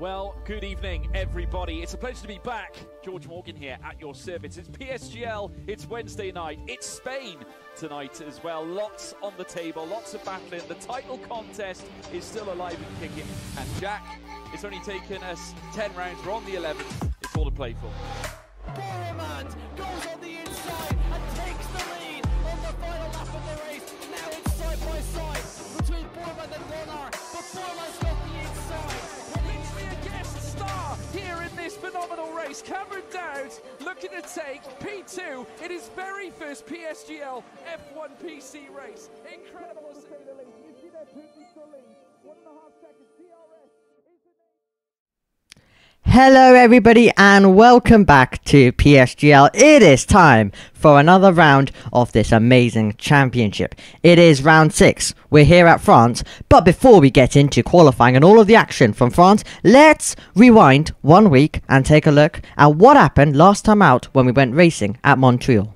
Well, good evening, everybody. It's a pleasure to be back. George Morgan here at your service. It's PSGL, it's Wednesday night, it's Spain tonight as well. Lots on the table, lots of battling. The title contest is still alive and kicking. And Jack, it's only taken us 10 rounds. We're on the 11th. It's all to play for. Goes on the inside and takes the lead on the final lap of the race. Now it's side by side between and but phenomenal race. Cameron Dowd looking to take P2 in his very first PSGL F1 PC race. Incredible Hello, everybody, and welcome back to PSGL. It is time for another round of this amazing championship. It is round six. We're here at France, but before we get into qualifying and all of the action from France, let's rewind one week and take a look at what happened last time out when we went racing at Montreal.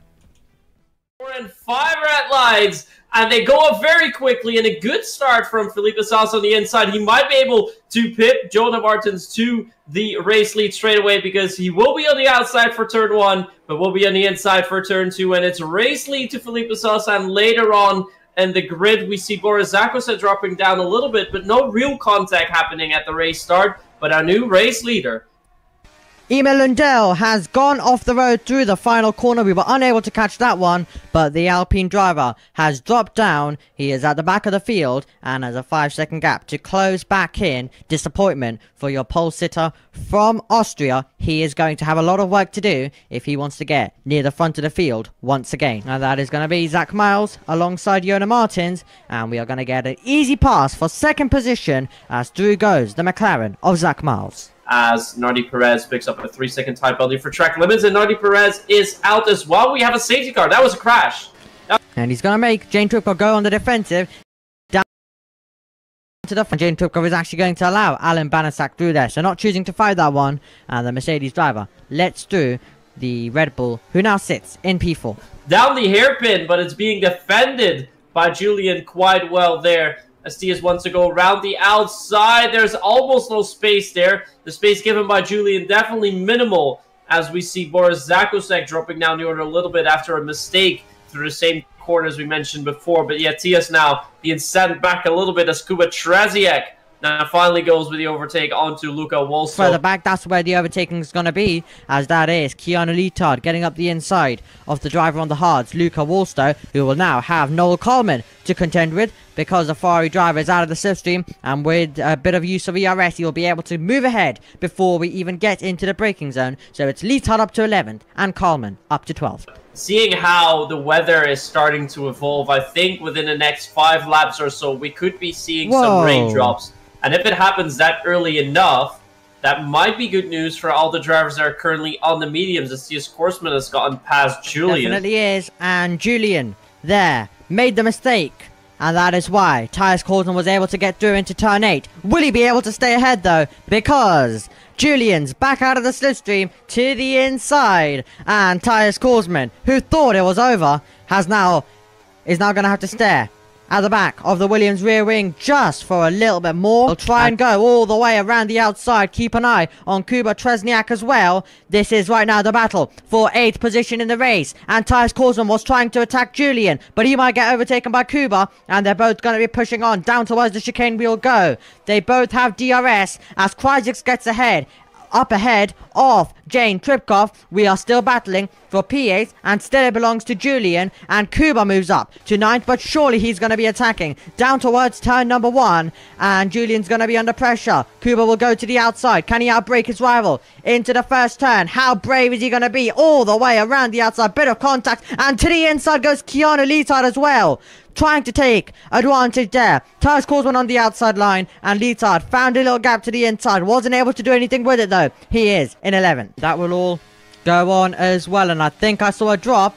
We're in five red lines, and they go up very quickly. And a good start from Felipe Sass on the inside. He might be able to pip Jonah Martins to the race lead straight away because he will be on the outside for turn one, but will be on the inside for turn two. And it's race lead to Felipe Sass, and later on. in the grid, we see Boris Zakosa dropping down a little bit, but no real contact happening at the race start. But our new race leader, Emil Lundell has gone off the road through the final corner. We were unable to catch that one, but the Alpine driver has dropped down. He is at the back of the field and has a five second gap to close back in. Disappointment for your pole sitter from Austria. He is going to have a lot of work to do if he wants to get near the front of the field once again. And that is going to be Zach Miles alongside Yona Martins. And we are going to get an easy pass for second position as through goes the McLaren of Zach Miles. As Nardi Perez picks up a three second time penalty for track limits, and Nardi Perez is out as well. We have a safety car. That was a crash. And he's going to make Jane Tripko go on the defensive. Down to the front. Jane Tripko is actually going to allow Alan Banaszak through there. So not choosing to fire that one. And the Mercedes driver lets through the Red Bull, who now sits in P4. Down the hairpin, but it's being defended by Julian quite well there. As Diaz wants to go around the outside. There's almost no space there. The space given by Julian definitely minimal as we see Boris Zakosek dropping down the order a little bit after a mistake through the same corner as we mentioned before. But yeah, Tias now being sent back a little bit as Kuba Traziak now finally goes with the overtake onto Luca Wolso. Further back, that's where the overtaking is going to be, as that is Keanu Litard getting up the inside of the driver on the hards, Luca Wolstow, who will now have Noel Coleman to contend with because the Ferrari driver is out of the slipstream, and with a bit of use of ERS, he'll be able to move ahead before we even get into the braking zone. So it's Litard up to 11th and Coleman up to 12th. seeing how the weather is starting to evolve, I think within the next five laps or so, we could be seeing Whoa. some raindrops. And if it happens that early enough, that might be good news for all the drivers that are currently on the mediums. As CS Horseman has gotten past Julian. Definitely is. And Julian, there, made the mistake. And that is why Tyus Korsman was able to get through into turn 8. Will he be able to stay ahead though? Because Julian's back out of the slipstream to the inside. And Tyus Korsman, who thought it was over, has now is now going to have to stare at the back of the Williams rear wing just for a little bit more. We'll try and go all the way around the outside. Keep an eye on Kuba Tresniak as well. This is right now the battle for 8th position in the race. And Tyus Korsman was trying to attack Julian, but he might get overtaken by Kuba. And they're both going to be pushing on down towards the chicane we'll go. They both have DRS as Kryzik gets ahead up ahead of Jane Tripkov. We are still battling for P8 and still it belongs to Julian and Kuba moves up to ninth but surely he's going to be attacking down towards turn number one and Julian's going to be under pressure. Kuba will go to the outside. Can he outbreak his rival into the first turn? How brave is he going to be all the way around the outside? Bit of contact and to the inside goes Keanu Litard as well trying to take advantage there. Calls one on the outside line, and Litard found a little gap to the inside. Wasn't able to do anything with it though. He is in 11. That will all go on as well, and I think I saw a drop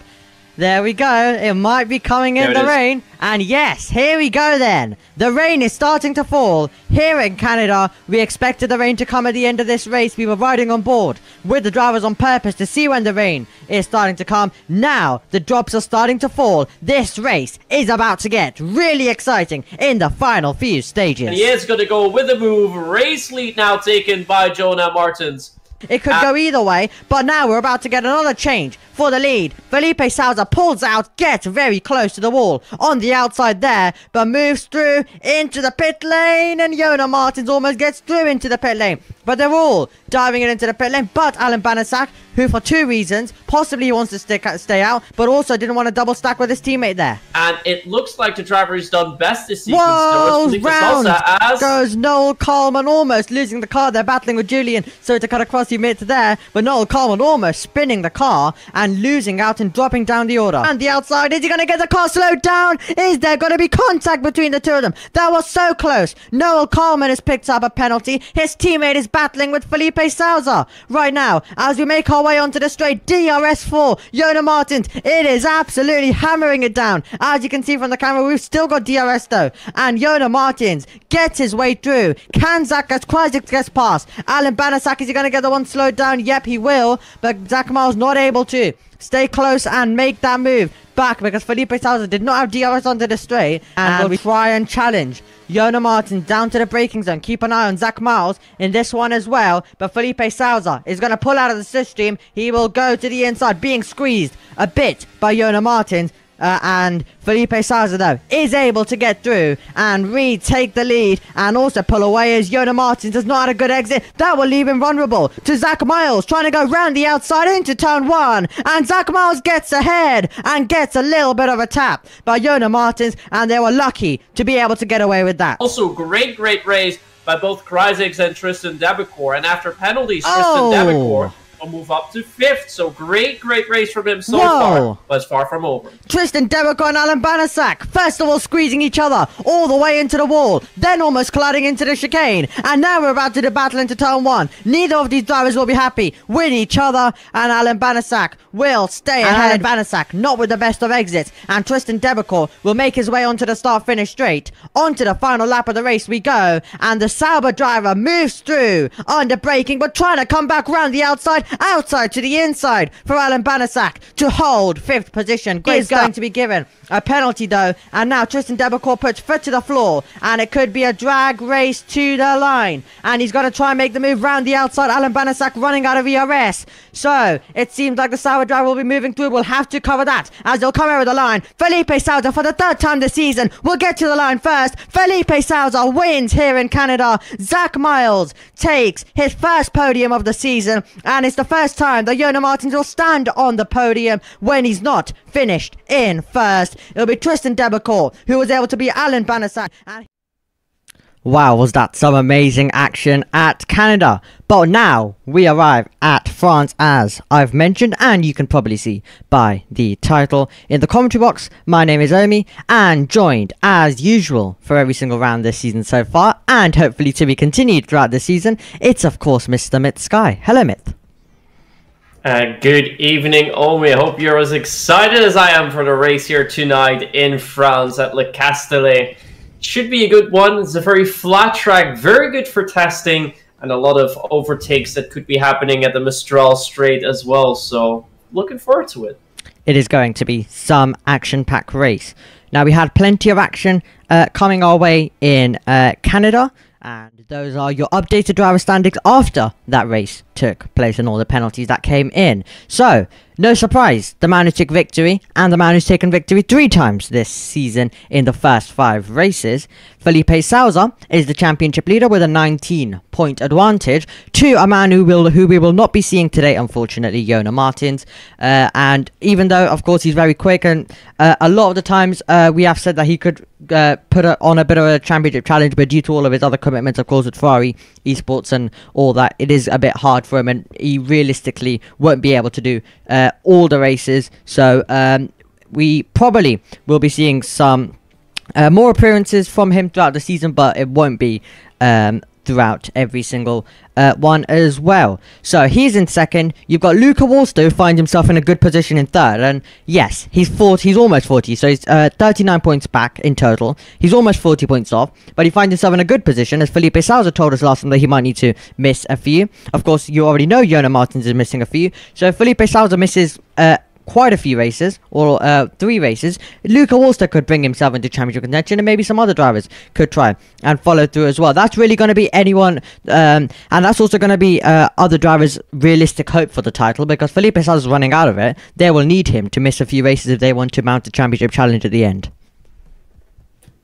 There we go. It might be coming in There it the is. rain. And yes, here we go then. The rain is starting to fall. Here in Canada, we expected the rain to come at the end of this race. We were riding on board with the drivers on purpose to see when the rain is starting to come. Now, the drops are starting to fall. This race is about to get really exciting in the final few stages. And he is going to go with a move. Race lead now taken by Jonah Martins. It could Uh, go either way, but now we're about to get another change for the lead. Felipe Souza pulls out, gets very close to the wall on the outside there, but moves through into the pit lane, and Yona Martins almost gets through into the pit lane. But they're all diving it into the pit lane, but Alan Banaszak, who for two reasons, possibly wants to stick, stay out, but also didn't want to double stack with his teammate there. And it looks like the driver who's done best this season Whoa, still round as goes Noel Coleman almost losing the car. They're battling with Julian, so to cut across the mid there, but Noel Coleman almost spinning the car and losing out and dropping down the order. And the outside, is he going to get the car slowed down? Is there going to be contact between the two of them? That was so close. Noel Coleman has picked up a penalty. His teammate is battling with Felipe Souza. Right now, as we make our way onto the straight, DRS4, Yona Martins, it is absolutely hammering it down. As you can see from the camera, we've still got DRS though. And Yona Martins gets his way through. Can Zach as Kwasik gets past? Alan Banaszak, is he going to get the one slowed down? Yep, he will. But Zach Miles not able to. Stay close and make that move back because Felipe Souza did not have DRS onto the straight and will try and challenge Yona Martin down to the braking zone. Keep an eye on Zach Miles in this one as well. But Felipe Souza is going to pull out of the slipstream. He will go to the inside, being squeezed a bit by Yona Martins. Uh, and Felipe Souza, though, is able to get through and retake the lead and also pull away as Yona Martins does not have a good exit. That will leave him vulnerable to Zach Miles trying to go round the outside into turn one. And Zach Miles gets ahead and gets a little bit of a tap by Yona Martins. And they were lucky to be able to get away with that. Also, great, great race by both Kryzix and Tristan Debecourt. And after penalties, Oh. Tristan Debecourt will move up to fifth. So great, great race from him so Whoa. far, but it's far from over. Tristan Debecourt and Alan Banaszak, first of all squeezing each other all the way into the wall, then almost colliding into the chicane, and now we're about to do battle into turn one. Neither of these drivers will be happy with each other, and Alan Banaszak will stay ahead. Alan Banaszak, not with the best of exits, and Tristan Debecourt will make his way onto the start-finish straight. Onto the final lap of the race we go, and the Sauber driver moves through under braking, but trying to come back round the outside, outside to the inside for Alan Banaszak to hold fifth position. Is going to be given a penalty though, and now Tristan Debecourt puts foot to the floor, and it could be a drag race to the line, and he's going to try and make the move round the outside. Alan Banaszak running out of ERS, so it seems like the Sauber driver will be moving through. We'll have to cover that as they'll come over the line. Felipe Souza for the third time this season will get to the line first. Felipe Souza wins here in Canada. Zach Miles takes his first podium of the season, and it's the first time that Yona Martins will stand on the podium when he's not finished in first. It'll be Tristan Debecourt who was able to beat Alan Banaszak. And Wow, was that some amazing action at Canada? But now we arrive at France, as I've mentioned, and you can probably see by the title in the commentary box. My name is Omi, and joined as usual for every single round this season so far, and hopefully to be continued throughout the season. It's of course Mr. Myth Sky. Hello, Myth. Uh, good evening, Omi. I hope you're as excited as I am for the race here tonight in France at Le Castellet. Should be a good one. It's a very flat track, very good for testing, and a lot of overtakes that could be happening at the Mistral Straight as well. So, looking forward to it. it is going to be some action packed race. Now, we had plenty of action uh, coming our way in uh, Canada, and those are your updated driver standings after that race took place and all the penalties that came in. So, no surprise, the man who took victory and the man who's taken victory three times this season in the first five races. Felipe Souza is the championship leader with a 19 point advantage to a man who will who we will not be seeing today, unfortunately, Yona Martins. Uh, and even though, of course, he's very quick, and uh, a lot of the times uh, we have said that he could uh, put a, on a bit of a championship challenge, but due to all of his other commitments, of course, with Ferrari esports and all that, it is a bit hard for him, and he realistically won't be able to do uh, all the races. So um, we probably will be seeing some uh, more appearances from him throughout the season, but it won't be um, throughout every single uh, one as well. So he's in second. You've got Luca Walster who finds himself in a good position in third. And yes, he's 40, he's almost 40. So he's uh, 39 points back in total. He's almost 40 points off. But he finds himself in a good position as Felipe Sousa told us last time that he might need to miss a few. Of course, you already know Jonas Martins is missing a few. So Felipe Sousa misses... Uh, quite a few races, or uh, three races, Luca Walster could bring himself into championship contention, and maybe some other drivers could try and follow through as well. That's really going to be anyone, um, and that's also going to be uh, other drivers' realistic hope for the title, because Felipe Sousa is running out of it. They will need him to miss a few races if they want to mount the championship challenge at the end.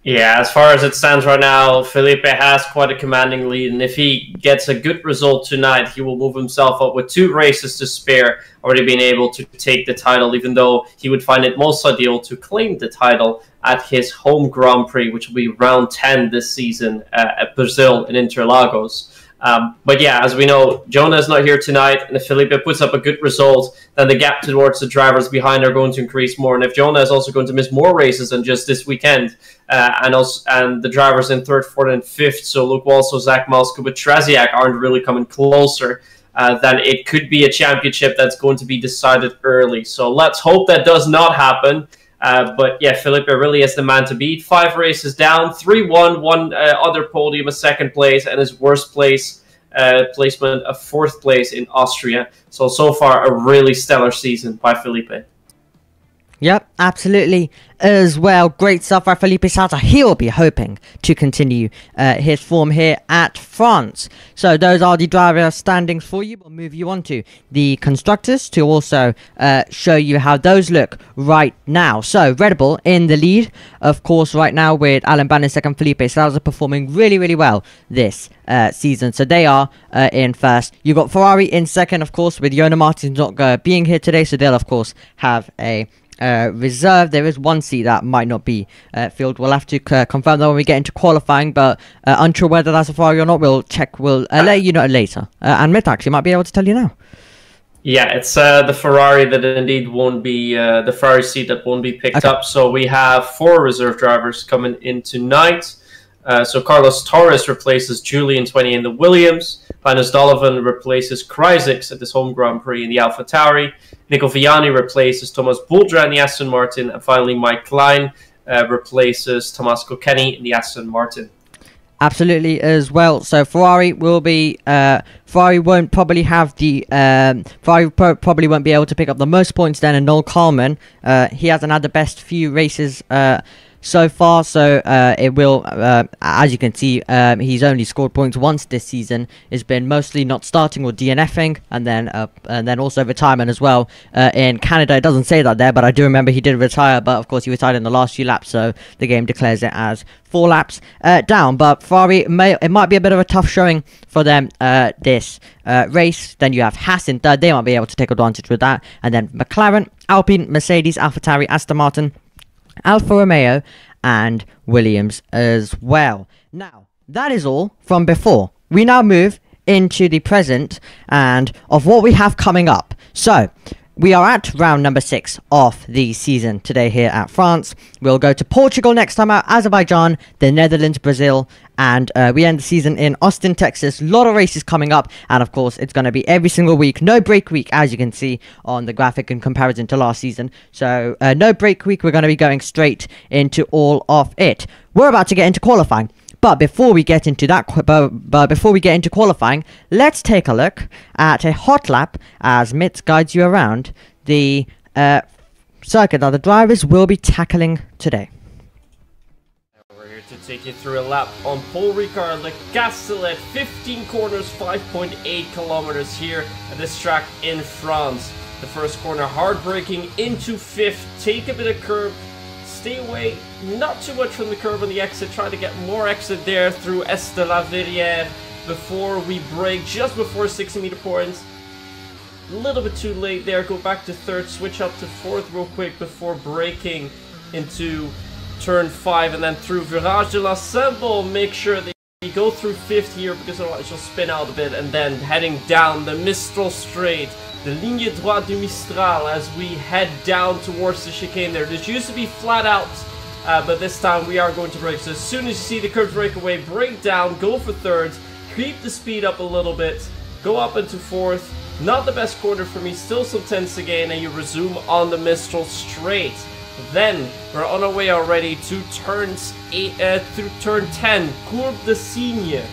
Yeah, as far as it stands right now, Felipe has quite a commanding lead, and if he gets a good result tonight, he will move himself up with two races to spare, already being able to take the title, even though he would find it most ideal to claim the title at his home Grand Prix, which will be round 10 this season uh, at Brazil in Interlagos. Um, but yeah, as we know, Jonah is not here tonight, and if Felipe puts up a good result, then the gap towards the drivers behind are going to increase more. And if Jonah is also going to miss more races than just this weekend, uh, and also and the drivers in third, fourth, and fifth, so Luke Walso, Zach Malska, but Traziak aren't really coming closer. Uh, then it could be a championship that's going to be decided early. So let's hope that does not happen. Uh, but yeah, Felipe really is the man to beat. Five races down, 3 1, one uh, other podium, a second place, and his worst place uh, placement, a fourth place in Austria. So, so far, a really stellar season by Felipe. Yep, absolutely. As well, great stuff by Felipe Sousa. He'll be hoping to continue uh, his form here at France. So those are the driver standings for you. We'll move you on to the constructors to also uh, show you how those look right now. So Red Bull in the lead, of course, right now with Alan Bannon second, Felipe Sousa performing really, really well this uh, season. So they are uh, in first. You've got Ferrari in second, of course, with Jonas Martins not uh, being here today. So they'll, of course, have a uh, reserve. There is one seat that might not be uh, filled. We'll have to uh, confirm that when we get into qualifying, but uh, unsure whether that's a Ferrari or not. We'll check. We'll uh, let you know later. Uh, and Mitt actually might be able to tell you now. Yeah, it's the Ferrari that indeed won't be the Ferrari seat that won't be picked okay. up. So we have four reserve drivers coming in tonight. So Carlos Torres replaces Julian 20 in the Williams. Linus Donovan replaces Krysix at this home Grand Prix in the Alpha Tauri. Nico Viani replaces Thomas Buldra in the Aston Martin. And finally, Mike Klein uh, replaces Thomas Kenny in the Aston Martin. Absolutely, as well. So Ferrari will be. Uh, Ferrari won't probably have the. Um, Ferrari pro- probably won't be able to pick up the most points then. And Noel Carman, uh, he hasn't had the best few races uh, so far. So uh, it will, uh, as you can see, um, he's only scored points once this season. It's been mostly not starting or DNFing, and then uh, and then also retirement as well. Uh, in Canada, it doesn't say that there, but I do remember he did retire. But of course, he retired in the last few laps, so the game declares it as four laps uh, down. But Ferrari, may, it might be a bit of a tough showing for them uh, this race. Then you have Haas in third; they might be able to take advantage with that, and then McLaren, Alpine, Mercedes, AlphaTauri, Aston Martin. Alfa Romeo, and Williams as well. Now, that is all from before. We now move into the present and of what we have coming up. So, we are at round number six of the season today here at France. We'll go to Portugal next time out, Azerbaijan, the Netherlands, Brazil, and uh, we end the season in Austin, Texas. A lot of races coming up, and of course, it's going to be every single week. No break week, as you can see on the graphic in comparison to last season. So, uh, no break week. We're going to be going straight into all of it. We're about to get into qualifying. But before we get into that, but, before we get into qualifying, let's take a look at a hot lap as Mitz guides you around the uh, circuit that the drivers will be tackling today. We're here to take you through a lap on Paul Ricard Le Castellet, 15 corners, 5.8 kilometers here at this track in France. The first corner hard braking into fifth, take a bit of curb, stay away not too much from the curb on the exit, try to get more exit there through Est la Verrière before we break, just before 60 meter points. A little bit too late there, go back to third, switch up to fourth real quick before breaking into turn 5 and then through Virage de la make sure that you go through fifth here because otherwise you'll spin out a bit and then heading down the Mistral Straight the Ligne Droite du Mistral as we head down towards the chicane there. This used to be flat out, uh, but this time we are going to break. So as soon as you see the curve breakaway, break down, go for third, beep the speed up a little bit, go up into fourth. Not the best corner for me, still some tenths to gain, and you resume on the Mistral straight. Then we're on our way already to turns eight, uh, through turn 10, Courbe de Signes,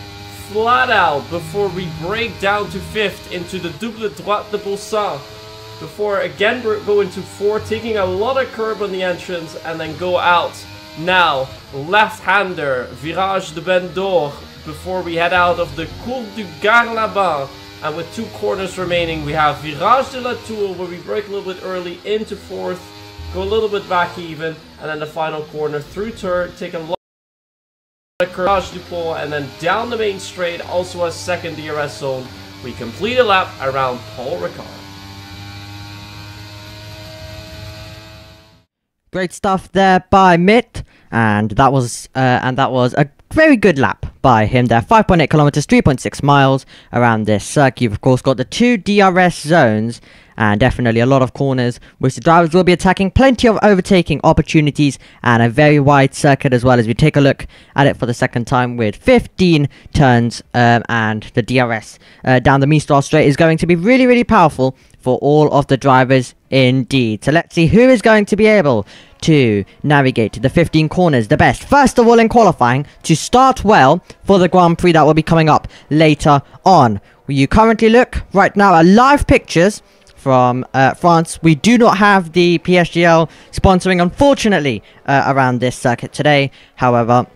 flat out before we break down to fifth into the Double Droite de Baussin. Before again go into 4, taking a lot of curb on the entrance and then go out. Now, left-hander, Virage de Bendor, before we head out of the Courbe du Gard And with two corners remaining, we have Virage de la Tour, where we break a little bit early into fourth, go a little bit back even, and then the final corner through turn, take a lot Virage du Pont, and then down the main straight, also a second DRS zone. We complete a lap around Paul Ricard. Great stuff there by Mitt, and that was uh, and that was a very good lap by him there. 5.8 kilometers, 3.6 miles around this circuit. You've of course got the two DRS zones and definitely a lot of corners which the drivers will be attacking. Plenty of overtaking opportunities and a very wide circuit as well as we take a look at it for the second time with 15 turns um, and the DRS uh, down the Mistral straight is going to be really really powerful for all of the drivers indeed. So let's see who is going to be able to navigate to the 15 corners the best. First of all in qualifying to start well for the Grand Prix that will be coming up later on. You currently look right now at live pictures from uh, France. We do not have the PSGL sponsoring, unfortunately, uh, around this circuit today. However,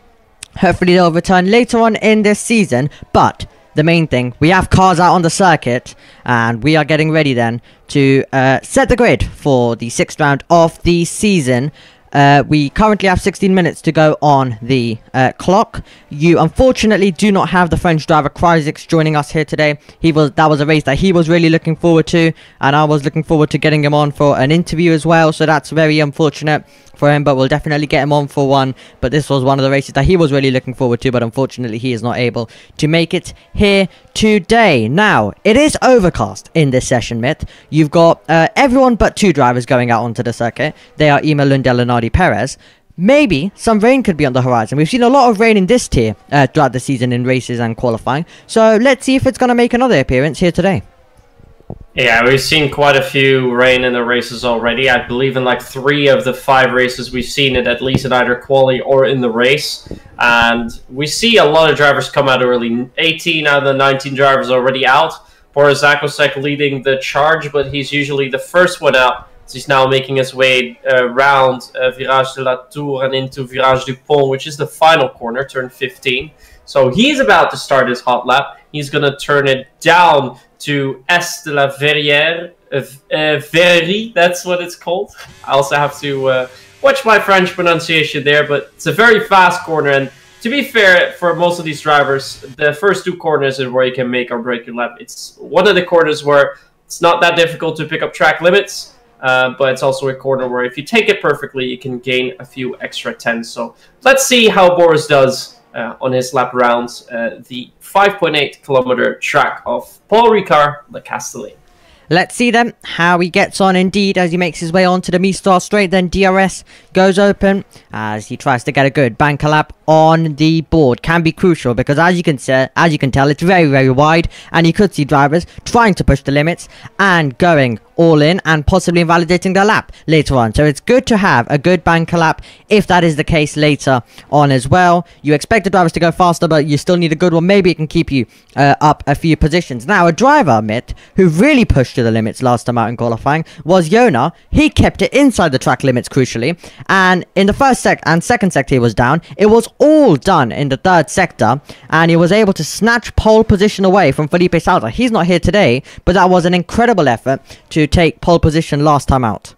hopefully they'll return later on in this season. But the main thing, we have cars out on the circuit, and we are getting ready then to uh, set the grid for the sixth round of the season. Uh, we currently have 16 minutes to go on the uh, clock. You unfortunately do not have the French driver Krajicek joining us here today. He was that was a race that he was really looking forward to, and I was looking forward to getting him on for an interview as well. So that's very unfortunate for him, but we'll definitely get him on for one. But this was one of the races that he was really looking forward to, but unfortunately he is not able to make it here today. Now, it is overcast in this session, Myth. You've got uh, everyone but two drivers going out onto the circuit. They are Emil Lundell and Adi Perez. Maybe some rain could be on the horizon. We've seen a lot of rain in this tier uh, throughout the season in races and qualifying. So let's see if it's going to make another appearance here today. Yeah, we've seen quite a few rain in the races already. I believe in like three of the five races we've seen it at least in either quali or in the race. And we see a lot of drivers come out early. 18 out of the 19 drivers already out. Boris Zakosek leading the charge, but he's usually the first one out. So he's now making his way uh, around uh, Virage de la Tour and into Virage du Pont, which is the final corner, turn 15. So he's about to start his hot lap. He's going to turn it down to Est de la Verrière, uh, uh, Verrerie, that's what it's called. I also have to uh, watch my French pronunciation there, but it's a very fast corner. And to be fair, for most of these drivers, the first two corners are where you can make or break your lap. It's one of the corners where it's not that difficult to pick up track limits. Uh, but it's also a corner where if you take it perfectly, you can gain a few extra tens. So let's see how Boris does uh, on his lap rounds uh, the 5.8 kilometer track of Paul Ricard Le Castellet. Let's see then how he gets on indeed as he makes his way onto the Mistral straight. Then DRS goes open as he tries to get a good banker lap on the board. Can be crucial because as you can see, as you can tell, it's very very wide, and you could see drivers trying to push the limits and going all in and possibly invalidating their lap later on. So it's good to have a good banker lap if that is the case later on as well. You expect the drivers to go faster, but you still need a good one. Maybe it can keep you uh, up a few positions. Now, a driver, Mitt, who really pushed to the limits last time out in qualifying was Yona. He kept it inside the track limits, crucially. And in the first sec and second sector he was down. It was all done in the third sector. And he was able to snatch pole position away from Felipe Souza. He's not here today, but that was an incredible effort to take pole position last time out.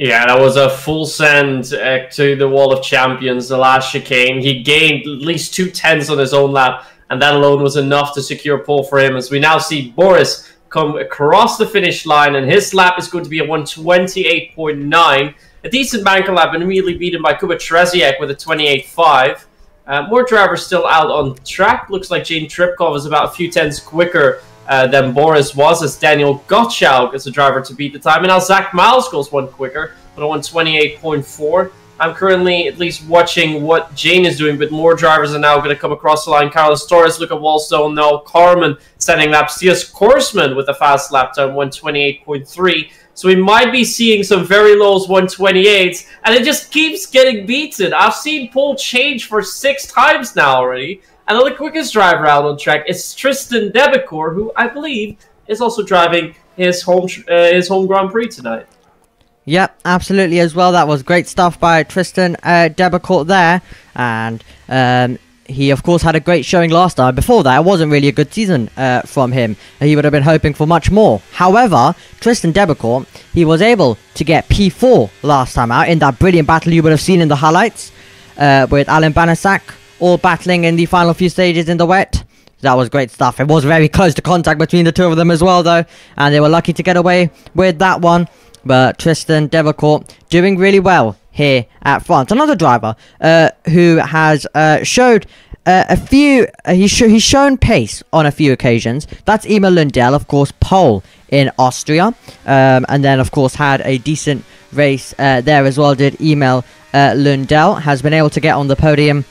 Yeah, that was a full send uh, to the Wall of Champions, the last chicane. He gained at least two tens on his own lap, and that alone was enough to secure pole for him. As we now see Boris come across the finish line, and his lap is going to be a 128.9. A decent banker lap, and immediately beaten by Kuba Teresiak with a 28.5. Uh, more drivers still out on track. Looks like Jane Tripkov is about a few tens quicker uh, than Boris was, as Daniel Gottschalk is a driver to beat the time. And now Zach Miles goes one quicker, but on 28.4. I'm currently at least watching what Jane is doing, but more drivers are now going to come across the line. Carlos Torres, Luca Wallstone, Noel Carmen setting laps. Stias Korsman with a fast lap time, 128.3. So we might be seeing some very lows 128s, and it just keeps getting beaten. I've seen pole change for six times now already. And the quickest driver out on track is Tristan Debecourt, who I believe is also driving his home uh, his home Grand Prix tonight. Yep, absolutely as well. That was great stuff by Tristan uh, Debecourt there. And um, he, of course, had a great showing last time. Before that, it wasn't really a good season uh, from him. He would have been hoping for much more. However, Tristan Debecourt, he was able to get P4 last time out in that brilliant battle you would have seen in the highlights uh, with Alan Banaszak all battling in the final few stages in the wet. That was great stuff. It was very close to contact between the two of them as well, though. And they were lucky to get away with that one. But Tristan Debecourt doing really well here at France. Another driver uh, who has uh, showed uh, a few. Uh, he's, sh- he's shown pace on a few occasions. That's Emil Lundell, of course, pole in Austria, um, and then of course had a decent race uh, there as well. Did Emil uh, Lundell has been able to get on the podium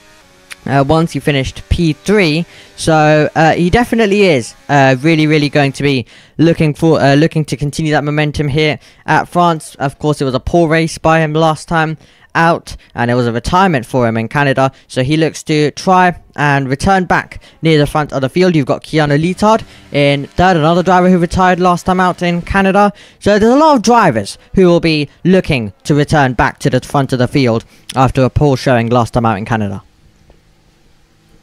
uh, once he finished P3. So uh, he definitely is uh, really, really going to be looking for uh, looking to continue that momentum here at France. Of course, it was a poor race by him last time out and it was a retirement for him in Canada so he looks to try and return back near the front of the field you've got Keanu Litard in third another driver who retired last time out in Canada so there's a lot of drivers who will be looking to return back to the front of the field after a poor showing last time out in Canada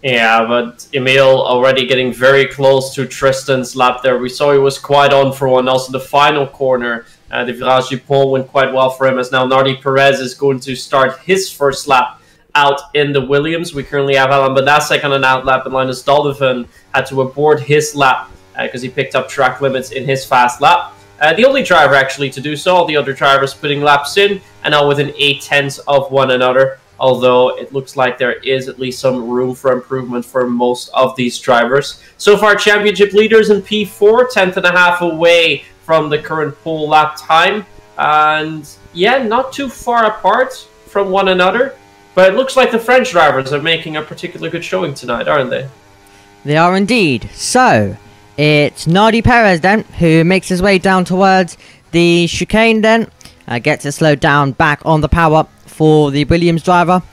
yeah, but Emil already getting very close to Tristan's lap there. We saw he was quite on for one. Also, the final corner, uh, the Virage du Pont went quite well for him as now Nardi Perez is going to start his first lap out in the Williams. We currently have Alan Banaszak on an out lap, and Linus Daldeven had to abort his lap because uh, he picked up track limits in his fast lap. Uh, the only driver actually to do so, all the other drivers putting laps in, and now within eight tenths of one another although it looks like there is at least some room for improvement for most of these drivers. So far, championship leaders in P4, 10th and a half away from the current pole lap time. And yeah, not too far apart from one another. But it looks like the French drivers are making a particularly good showing tonight, aren't they? They are indeed. So, it's Nardi Perez then, who makes his way down towards the chicane then. Uh, gets it slowed down back on the power for the Williams driver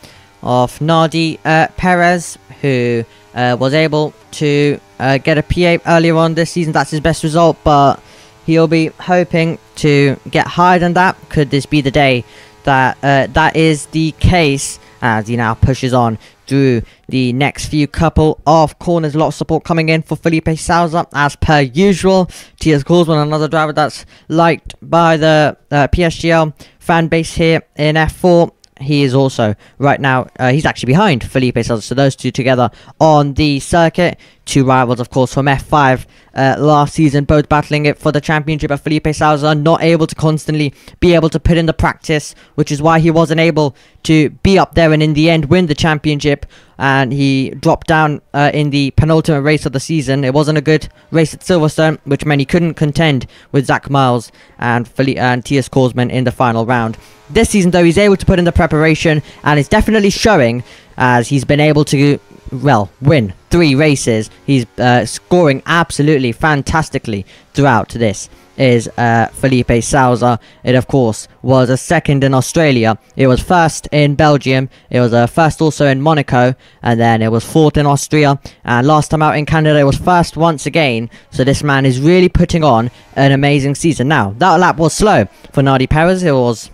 of Nardi uh, Perez, who uh, was able to uh, get a P8 earlier on this season. That's his best result, but he'll be hoping to get higher than that. Could this be the day that uh, that is the case as he now pushes on through the next few couple of corners. A lot of support coming in for Felipe Souza as per usual. T.S. Korsman, another driver that's liked by the uh, PSGL fan base here in F4 he is also right now uh, he's actually behind Felipe Souza. So those two together on the circuit, two rivals, of course, from F5 uh, last season, both battling it for the championship. But Felipe Souza not able to constantly be able to put in the practice, which is why he wasn't able to be up there and in the end win the championship. And he dropped down uh, in the penultimate race of the season. It wasn't a good race at Silverstone, which meant he couldn't contend with Zach Miles and Felipe and T.S. Korsman in the final round. This season, though, he's able to put in the preparation, and it's definitely showing as he's been able to, well, win three races. He's uh, scoring absolutely fantastically throughout this. Is uh, Felipe Souza. It, of course, was a second in Australia. It was first in Belgium. It was a first also in Monaco. And then it was fourth in Austria. And last time out in Canada, it was first once again. So this man is really putting on an amazing season. Now, that lap was slow for Nardi Perez. It was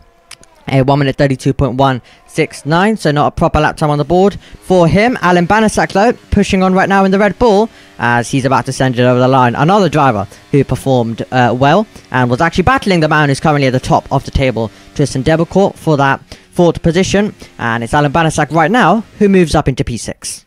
a 1 minute 32.169, so not a proper lap time on the board for him. Alan Banaszak, though, pushing on right now in the Red Bull as he's about to send it over the line. Another driver who performed uh, well and was actually battling the man who's currently at the top of the table, Tristan Debecourt, for that fourth position. And it's Alan Banaszak right now who moves up into P6.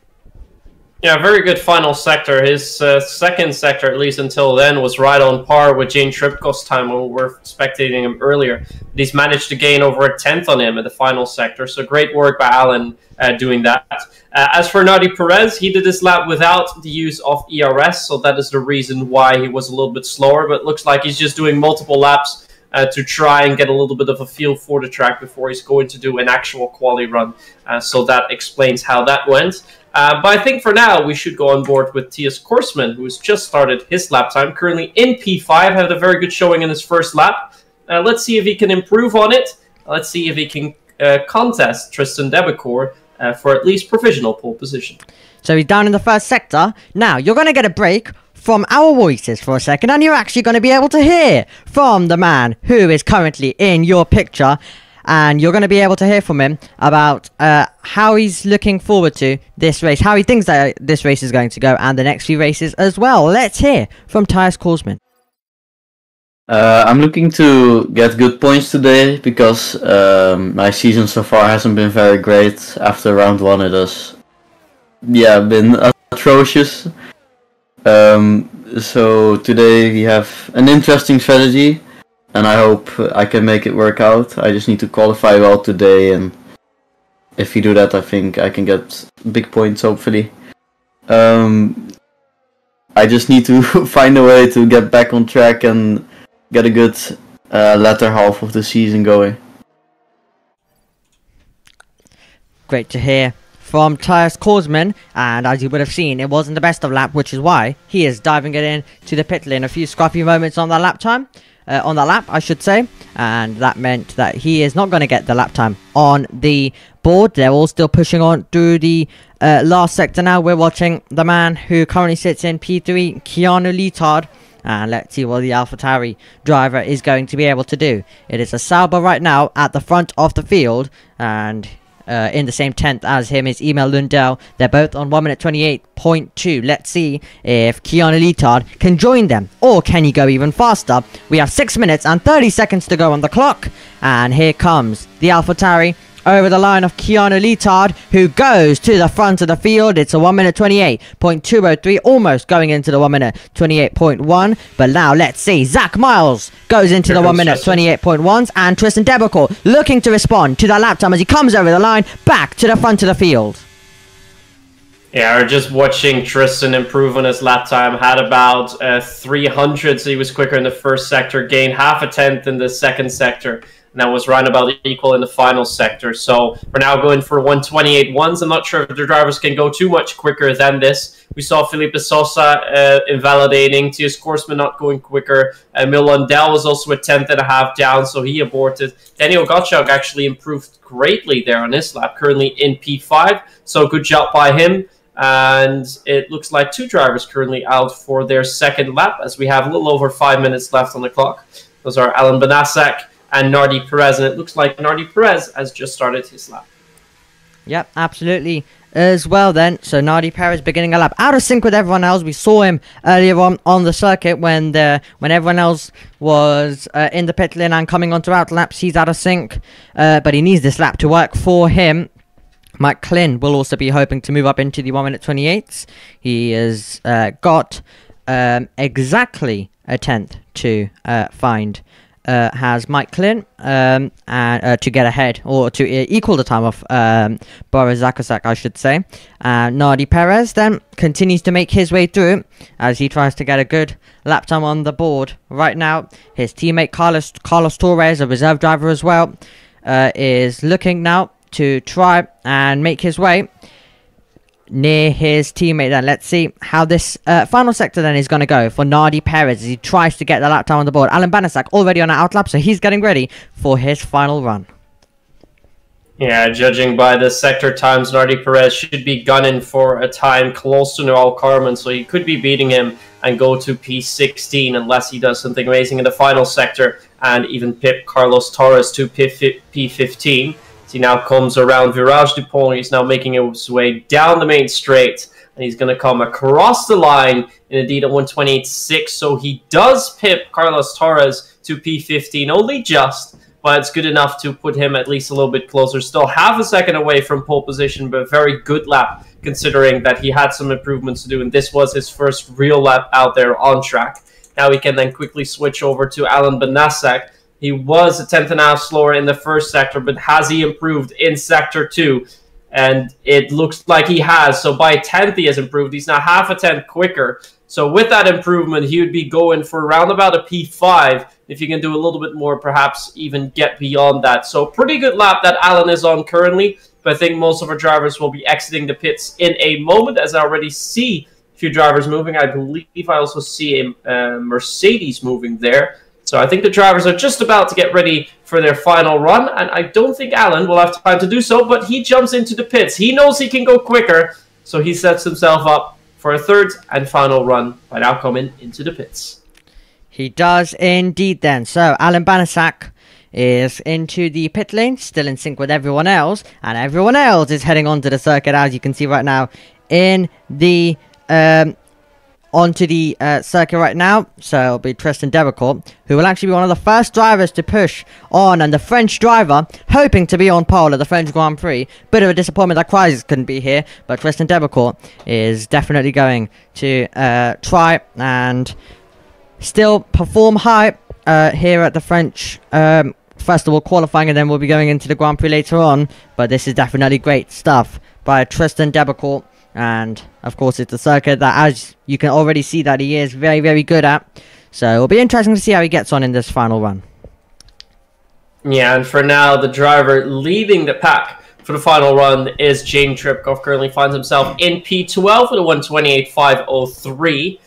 Yeah, very good final sector. His uh, second sector, at least until then, was right on par with Jane Tripko's time when we were spectating him earlier. But he's managed to gain over a tenth on him in the final sector. So great work by Alan uh, doing that. Uh, as for Nardi Perez, he did this lap without the use of ERS, so that is the reason why he was a little bit slower. But looks like he's just doing multiple laps uh, to try and get a little bit of a feel for the track before he's going to do an actual quali run. Uh, so that explains how that went. Uh, but I think for now we should go on board with Tias Korsman, who's just started his lap time, currently in P5, had a very good showing in his first lap. Uh, let's see if he can improve on it. Let's see if he can uh, contest Tristan Debecourt uh, for at least provisional pole position. So he's down in the first sector. Now, you're going to get a break from our voices for a second, and you're actually going to be able to hear from the man who is currently in your picture. And you're going to be able to hear from him about uh, how he's looking forward to this race, how he thinks that this race is going to go, and the next few races as well. Let's hear from Tyus Korsman. Uh, I'm looking to get good points today because um, my season so far hasn't been very great. After round one, it has, yeah, been atrocious. Um, so today we have an interesting strategy, and I hope I can make it work out. I just need to qualify well today, and if you do that, I think I can get big points. Hopefully, um, I just need to find a way to get back on track and get a good uh, latter half of the season going. Great to hear from Tyus Korsman, and as you would have seen, it wasn't the best of lap, which is why he is diving it in to the pit lane. A few scruffy moments on that lap time, uh, on the lap, I should say, and that meant that he is not going to get the lap time on the board. They're all still pushing on through the uh, last sector now. We're watching the man who currently sits in P3, Keanu Litard. And let's see what the AlphaTauri driver is going to be able to do. It is a Sauber right now at the front of the field. And uh, in the same 10th as him is Emil Lundell. They're both on 1 minute 28.2. Let's see if Keanu Litard can join them or can he go even faster. We have 6 minutes and 30 seconds to go on the clock. And here comes the AlphaTauri over the line of Keanu Litard, who goes to the front of the field. It's a 1 minute 28.203, almost going into the 1 minute 28.1. But now let's see. Zach Miles goes into Here the 1 minute Tristan. 28.1s, and Tristan Debecourt looking to respond to that lap time as he comes over the line back to the front of the field. Yeah, just watching Tristan improve on his lap time. Had about uh, 300, so he was quicker in the first sector. Gained half a tenth in the second sector, and that was round about equal in the final sector. So we're now going for 128 ones. I'm not sure if the drivers can go too much quicker than this. We saw Felipe Souza uh, invalidating, Tias Korsman not going quicker. Uh, Emil Lundell was also a tenth and a half down, so he aborted. Daniel Gottschalk actually improved greatly there on his lap, currently in P5. So good job by him and it looks like two drivers currently out for their second lap as we have a little over five minutes left on the clock. Those are Alan Banaszak and Nardi Perez, and it looks like Nardi Perez has just started his lap. Yep, absolutely. As well, then, so Nardi Perez beginning a lap out of sync with everyone else. We saw him earlier on on the circuit when the when everyone else was uh, in the pit lane and coming onto out laps. He's out of sync, uh, but he needs this lap to work for him. Mike Klin will also be hoping to move up into the 1 minute 28s. He has uh, got um, exactly a tenth to uh, find. Uh, has Mike Klin um, and uh, to get ahead or to uh, equal the time of um, Boris Zakosak, I should say. Nardi Perez then continues to make his way through as he tries to get a good lap time on the board. Right now, his teammate Carlos Carlos Torres, a reserve driver as well, uh, is looking now to try and make his way near his teammate then. Let's see how this uh, final sector then is going to go for Nardi Perez as he tries to get the lap time on the board. Alan Banaszak already on an outlap, so he's getting ready for his final run. Yeah, judging by the sector times, Nardi Perez should be gunning for a time close to Noel Carmen, so he could be beating him and go to P16 unless he does something amazing in the final sector and even pip Carlos Torres to P15. He now comes around Virage du Pont. He's now making his way down the main straight. And he's going to come across the line in a D at 128.6. So he does pip Carlos Torres to P15, only just. But it's good enough to put him at least a little bit closer. Still half a second away from pole position, but a very good lap considering that he had some improvements to do. And this was his first real lap out there on track. Now we can then quickly switch over to Alan Banaszak. He was a tenth and a half slower in the first sector, but has he improved in sector two? And it looks like he has. So by a tenth, he has improved. He's now half a tenth quicker. So with that improvement, he would be going for around about a P5. if you can do a little bit more, perhaps even get beyond that. So pretty good lap that Alan is on currently. But I think most of our drivers will be exiting the pits in a moment, as I already see a few drivers moving. I believe I also see a uh, Mercedes moving there. So I think the drivers are just about to get ready for their final run, and I don't think Alan will have time to do so, but he jumps into the pits. He knows he can go quicker, so he sets himself up for a third and final run by now coming into the pits. He does indeed then. So Alan Banaszak is into the pit lane, still in sync with everyone else, and everyone else is heading onto the circuit as you can see right now in the um, onto the uh, circuit right now. So it'll be Tristan Debecourt, who will actually be one of the first drivers to push on, and the French driver hoping to be on pole at the French Grand Prix. Bit of a disappointment that Crisis couldn't be here, but Tristan Debecourt is definitely going to uh, try and still perform high uh, here at the French um, Festival qualifying, and then we'll be going into the Grand Prix later on. But this is definitely great stuff by Tristan Debecourt. And of course, it's a circuit that, as you can already see, that he is very, very good at. So it'll be interesting to see how he gets on in this final run. Yeah, and for now, the driver leading the pack for the final run is James Tripkov. Currently finds himself in P12 with a 128.503.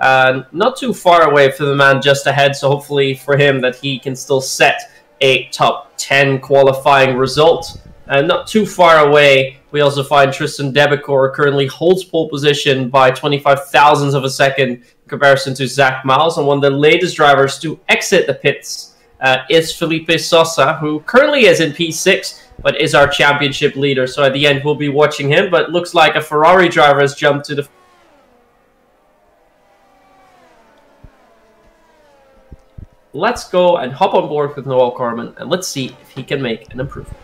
Uh, not too far away from the man just ahead, so hopefully for him that he can still set a top 10 qualifying result. And not too far away, we also find Tristan Debecourt currently holds pole position by 25 thousandths of a second in comparison to Zach Miles. And one of the latest drivers to exit the pits uh, is Felipe Souza, who currently is in P6, but is our championship leader. So at the end, we'll be watching him. But looks like a Ferrari driver has jumped to the let's go and hop on board with Noel Carmen and let's see if he can make an improvement.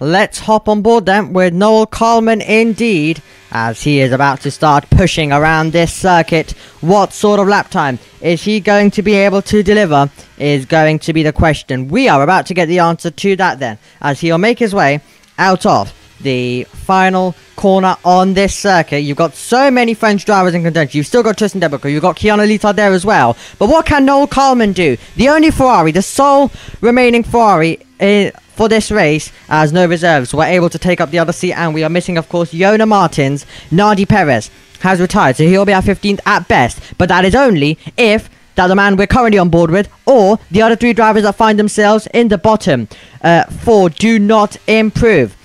Let's hop on board then with Noel Coleman indeed, as he is about to start pushing around this circuit. What sort of lap time is he going to be able to deliver is going to be the question. We are about to get the answer to that then, as he'll make his way out of the final corner on this circuit. You've got so many French drivers in contention. You've still got Tristan Debecourt. You've got Keanu Lita there as well. But what can Noel Coleman do? The only Ferrari, the sole remaining Ferrari uh, for this race, as no reserves, were able to take up the other seat. And we are missing, of course, Yona Martins. Nardi Perez has retired, so he'll be at 15th at best. But that is only if that the man we're currently on board with, or the other three drivers that find themselves in the bottom uh, four do not improve.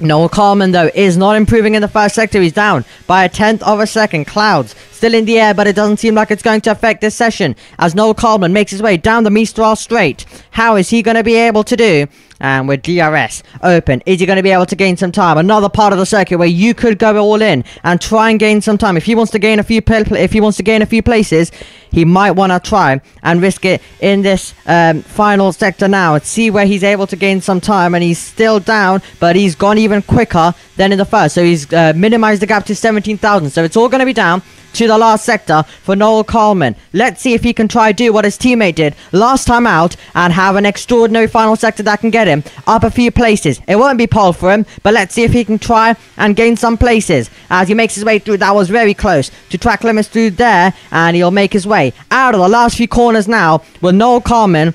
Noel Coleman, though, is not improving in the first sector. He's down by a tenth of a second. Clouds still in the air, but it doesn't seem like it's going to affect this session as Noel Coleman makes his way down the Mistral Straight. How is he going to be able to do? And with DRS open, is he going to be able to gain some time? Another part of the circuit where you could go all in and try and gain some time. If he wants to gain a few, if he wants to gain a few places, he might want to try and risk it in this um, final sector now and see where he's able to gain some time. And he's still down, but he's gone even quicker than in the first. So he's uh, minimized the gap to 17,000. So it's all going to be down to the last sector for Noel Coleman. Let's see if he can try to do what his teammate did last time out and have an extraordinary final sector that can get him up a few places. It won't be pole for him, but let's see if he can try and gain some places as he makes his way through. That was very close to track limits through there, and he'll make his way out of the last few corners now with Noel Coleman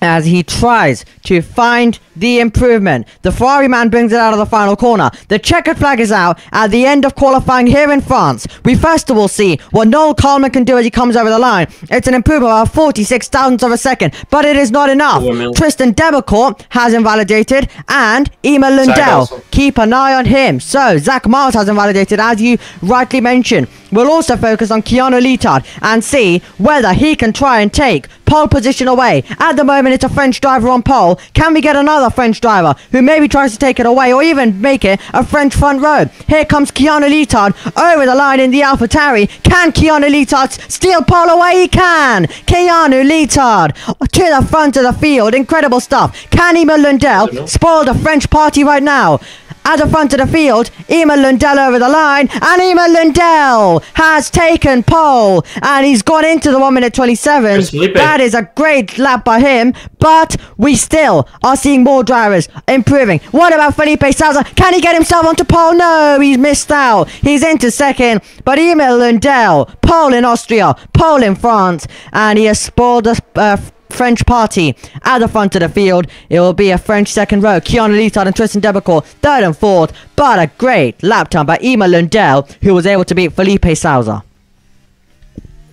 as he tries to find the improvement. The Ferrari man brings it out of the final corner. The checkered flag is out at the end of qualifying here in France. We first of all see what Noel Coleman can do as he comes over the line. It's an improvement of 46 thousandths of a second, but it is not enough. Tristan Debecourt has invalidated, and Emil Lundell. Keep an eye on him. So, Zach Miles has invalidated, as you rightly mentioned. We'll also focus on Keanu Litard and see whether he can try and take pole position away. At the moment, it's a French driver on pole. Can we get another French driver who maybe tries to take it away or even make it a French front row? Here comes Keanu Litard over the line in the AlphaTauri. Can Keanu Litard steal pole away? He can. Keanu Litard to the front of the field. Incredible stuff. Can Emil Lundell spoil the French party right now? At the front of the field. Emil Lundell over the line, and Emil Lundell has taken pole, and he's gone into the 1 minute 27. That is a great lap by him, but we still are seeing more drivers improving. What about Felipe Souza? Can he get himself onto pole? No, he's missed out. He's into second, but Emil Lundell, pole in Austria, pole in France, and he has spoiled the uh, French party at the front of the field. It will be a French second row. Keanu Litard and Tristan Debecourt third and fourth. But a great lap time by Emil Lundell, who was able to beat Felipe Souza.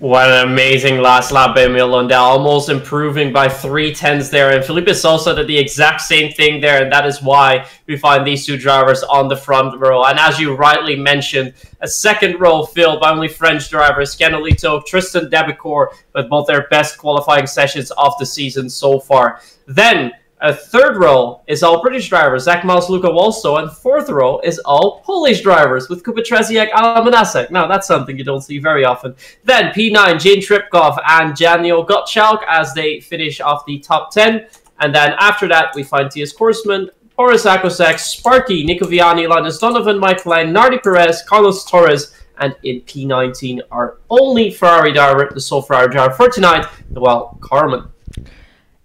What an amazing last lap by Emil Lundell, almost improving by three tenths there. And Felipe Souza did the exact same thing there, and that is why we find these two drivers on the front row. And as you rightly mentioned, a second row filled by only French drivers, Canolito, Tristan Debecourt, with both their best qualifying sessions of the season so far. Then a third row is all British drivers, Zach Miles, Luca Walso, and fourth row is all Polish drivers with Kuba Trzeciak, Alan. Now, that's something you don't see very often. Then P9, Jane Tripkov and Daniel Gottschalk as they finish off the top 10. And then after that, we find Tias Korsman, Boris Akosek, Sparky, Nico Viani, Donovan, Mike Lane, Nardi Perez, Carlos Torres, and in P19, our only Ferrari driver, the sole Ferrari driver for tonight, well, Carmen.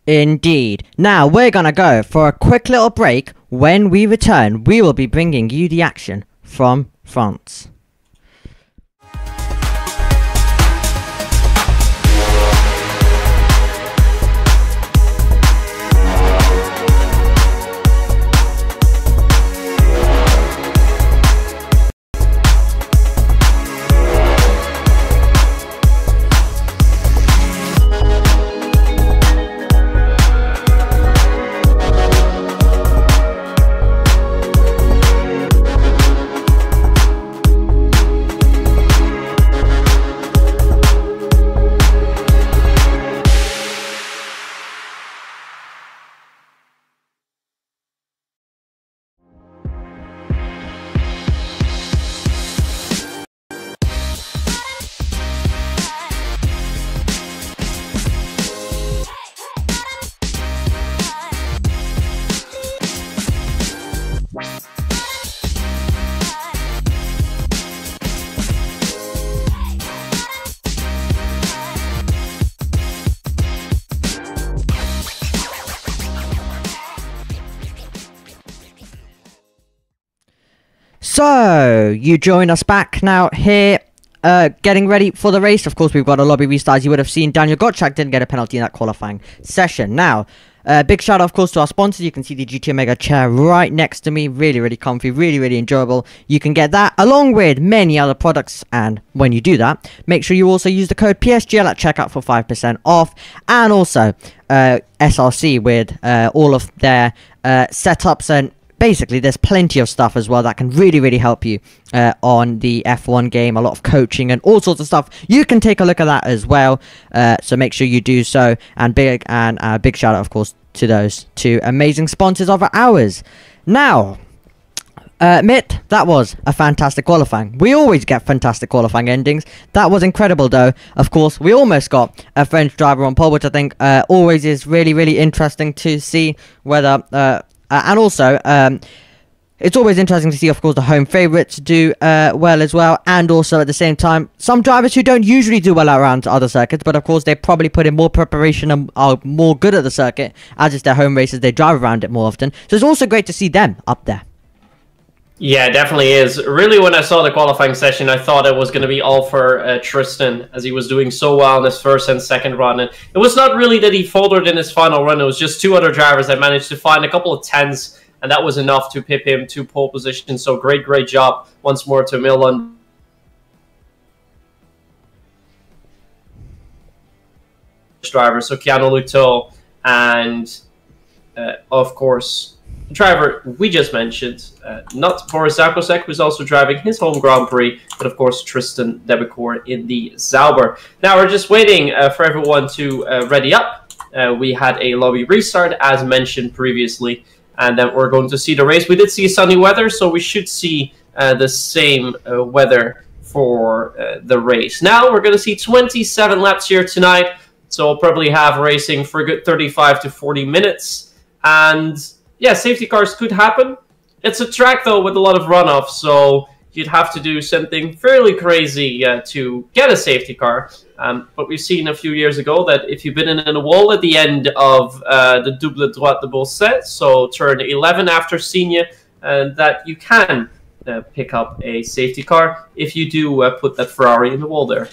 Indeed. Now we're gonna go for a quick little break. When we return, we will be bringing you the action from France. So, you join us back now here, uh, getting ready for the race. Of course, we've got a lobby restart. As you would have seen, Daniel Gottschalk didn't get a penalty in that qualifying session. Now, uh, big shout out, of course, to our sponsors. You can see the GT Omega chair right next to me. Really, really comfy, really, really enjoyable. You can get that along with many other products. And when you do that, make sure you also use the code PSGL at checkout for 5% off. And also, uh, SRC with uh, all of their uh, setups and basically there's plenty of stuff as well that can really really help you uh, on the f1 game a lot of coaching and all sorts of stuff you can take a look at that as well uh, so make sure you do so and big and uh, big shout out of course to those two amazing sponsors of ours now uh, Mitt, that was a fantastic qualifying. We always get fantastic qualifying endings. That was incredible, though. Of course, we almost got a French driver on pole, which I think uh, always is really, really interesting to see whether uh, uh, and also, um, it's always interesting to see, of course, the home favourites do uh, well as well, and also at the same time, some drivers who don't usually do well around other circuits, but of course they probably put in more preparation and are more good at the circuit, as it's their home races, they drive around it more often. So it's also great to see them up there. Yeah, definitely is. Really, when I saw the qualifying session, I thought it was going to be all for uh, Tristan, as he was doing so well in his first and second run. And it was not really that he faltered in his final run. It was just two other drivers that managed to find a couple of tens, and that was enough to pip him to pole position. So great, great job once more to Milan. Driver, so Keanu Luto, and uh, of course driver we just mentioned, uh, not Boris Zakosek, who's also driving his home Grand Prix, but of course Tristan Debecourt in the Sauber. Now we're just waiting uh, for everyone to uh, ready up. Uh, we had a lobby restart, as mentioned previously, and then we're going to see the race. We did see sunny weather, so we should see uh, the same uh, weather for the race. Now we're going to see 27 laps here tonight, so we'll probably have racing for a good 35 to 40 minutes. And yeah, safety cars could happen. It's a track though with a lot of runoff, so you'd have to do something fairly crazy uh, to get a safety car. Um, but we've seen a few years ago that if you've been in, in a wall at the end of uh, the double droite de Beausset, so turn 11 after senior, uh, that you can uh, pick up a safety car if you do uh, put that Ferrari in the wall there.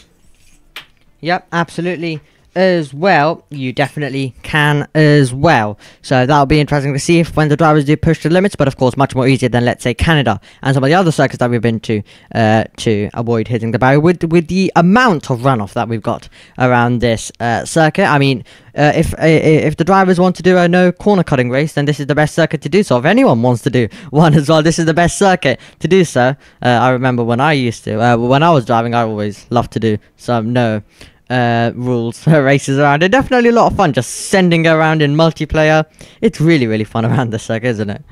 Yep, absolutely. As well, you definitely can as well. So that'll be interesting to see if when the drivers do push the limits, but of course much more easier than let's say Canada and some of the other circuits that we've been to uh, to avoid hitting the barrier with with the amount of runoff that we've got around this uh, circuit. I mean, uh, if uh, if the drivers want to do a no corner cutting race, then this is the best circuit to do so. If anyone wants to do one as well, this is the best circuit to do so. Uh, I remember when I used to, uh, when I was driving, I always loved to do some no uh, rules for races around. They're definitely a lot of fun just sending around in multiplayer. It's really, really fun around the circuit, isn't it?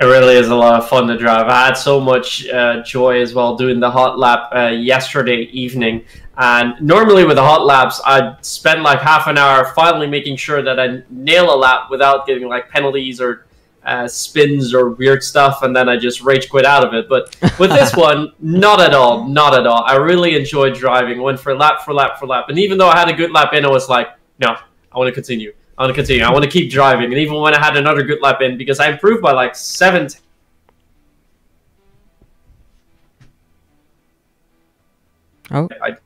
It really is a lot of fun to drive. I had so much uh, joy as well doing the hot lap uh, yesterday evening. And normally with the hot laps, I'd spend like half an hour finally making sure that I nail a lap without getting like penalties or uh, spins or weird stuff, and then I just rage quit out of it. But with this one, not at all, not at all. I really enjoyed driving. Went for lap for lap for lap, and even though I had a good lap in, I was like, no, I want to continue. I want to continue. I want to keep driving. And even when I had another good lap in, because I improved by like seven. Oh. I,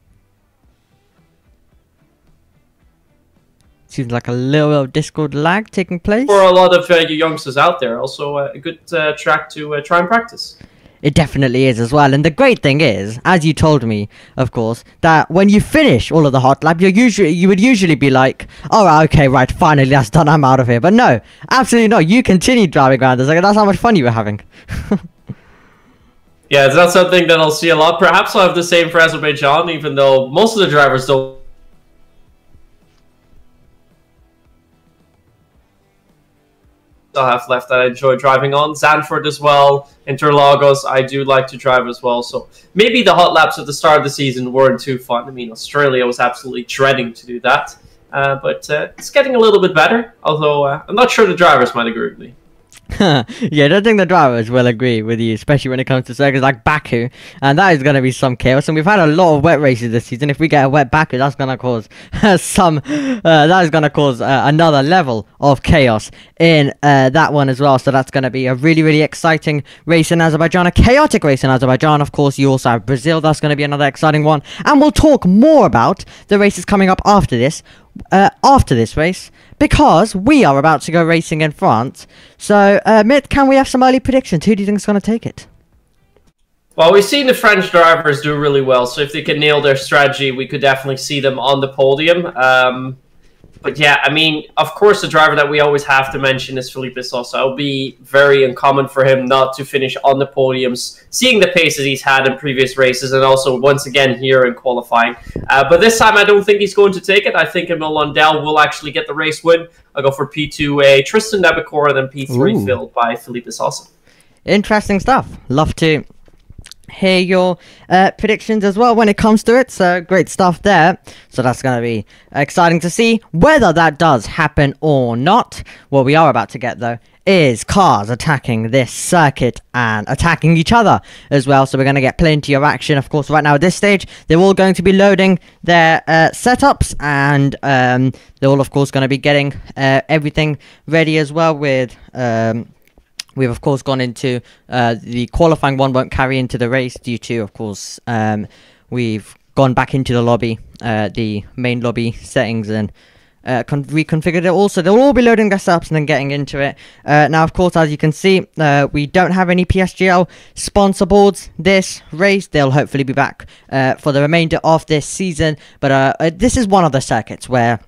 Seems like a little bit of Discord lag taking place. for a lot of uh, you youngsters out there, also uh, a good uh, track to uh, try and practice. It definitely is as well. And the great thing is, as you told me, of course, that when you finish all of the hot lap, you usually you would usually be like, "Oh, okay, right, finally that's done. I'm out of here." But no, absolutely not. You continue driving around. It's like that's how much fun you were having. Yeah, it's not something that I'll see a lot. Perhaps I'll have the same for Azerbaijan, even though most of the drivers don't I have left that I enjoy driving on. Zandvoort as well, Interlagos, I do like to drive as well. So maybe the hot laps at the start of the season weren't too fun. I mean, Australia was absolutely dreading to do that. Uh, but uh, it's getting a little bit better, although uh, I'm not sure the drivers might agree with me. yeah, I don't think the drivers will agree with you, especially when it comes to circuits like Baku, and that is going to be some chaos. And we've had a lot of wet races this season. If we get a wet Baku, that's going to cause some, uh, that is going to cause uh, another level of chaos in uh, that one as well. So that's going to be a really, really exciting race in Azerbaijan, a chaotic race in Azerbaijan. Of course, you also have Brazil. That's going to be another exciting one, and we'll talk more about the races coming up after this. Uh, after this race, because we are about to go racing in France. So, uh, can we have some early predictions? Who do you think is going to take it? Well, we've seen the French drivers do really well, so if they can nail their strategy, we could definitely see them on the podium. Um, but yeah, I mean, of course, the driver that we always have to mention is Felipe Souza. It'll be very uncommon for him not to finish on the podiums, seeing the paces he's had in previous races, and also once again here in qualifying. Uh, but this time, I don't think he's going to take it. I think Emil Lundell will actually get the race win. I'll go for P2A Tristan Debecourt, then P3 Ooh. filled by Felipe Sosa. Interesting stuff. Love to hear your uh, predictions as well when it comes to it. So, great stuff there. So, that's going to be exciting to see whether that does happen or not. What we are about to get, though, is cars attacking this circuit and attacking each other as well. So we're going to get plenty of action. Of course, right now at this stage, they're all going to be loading their uh, setups and um, they're all, of course, going to be getting uh, everything ready as well with. Um, We've of course gone into uh, the qualifying one won't carry into the race due to, of course, um, we've gone back into the lobby, uh, the main lobby settings, and uh, con- reconfigured it. Also, they'll all be loading their setups and then getting into it. Uh, now, of course, as you can see, uh, we don't have any PSGL sponsor boards this race. They'll hopefully be back uh, for the remainder of this season. But uh, uh, this is one of the circuits where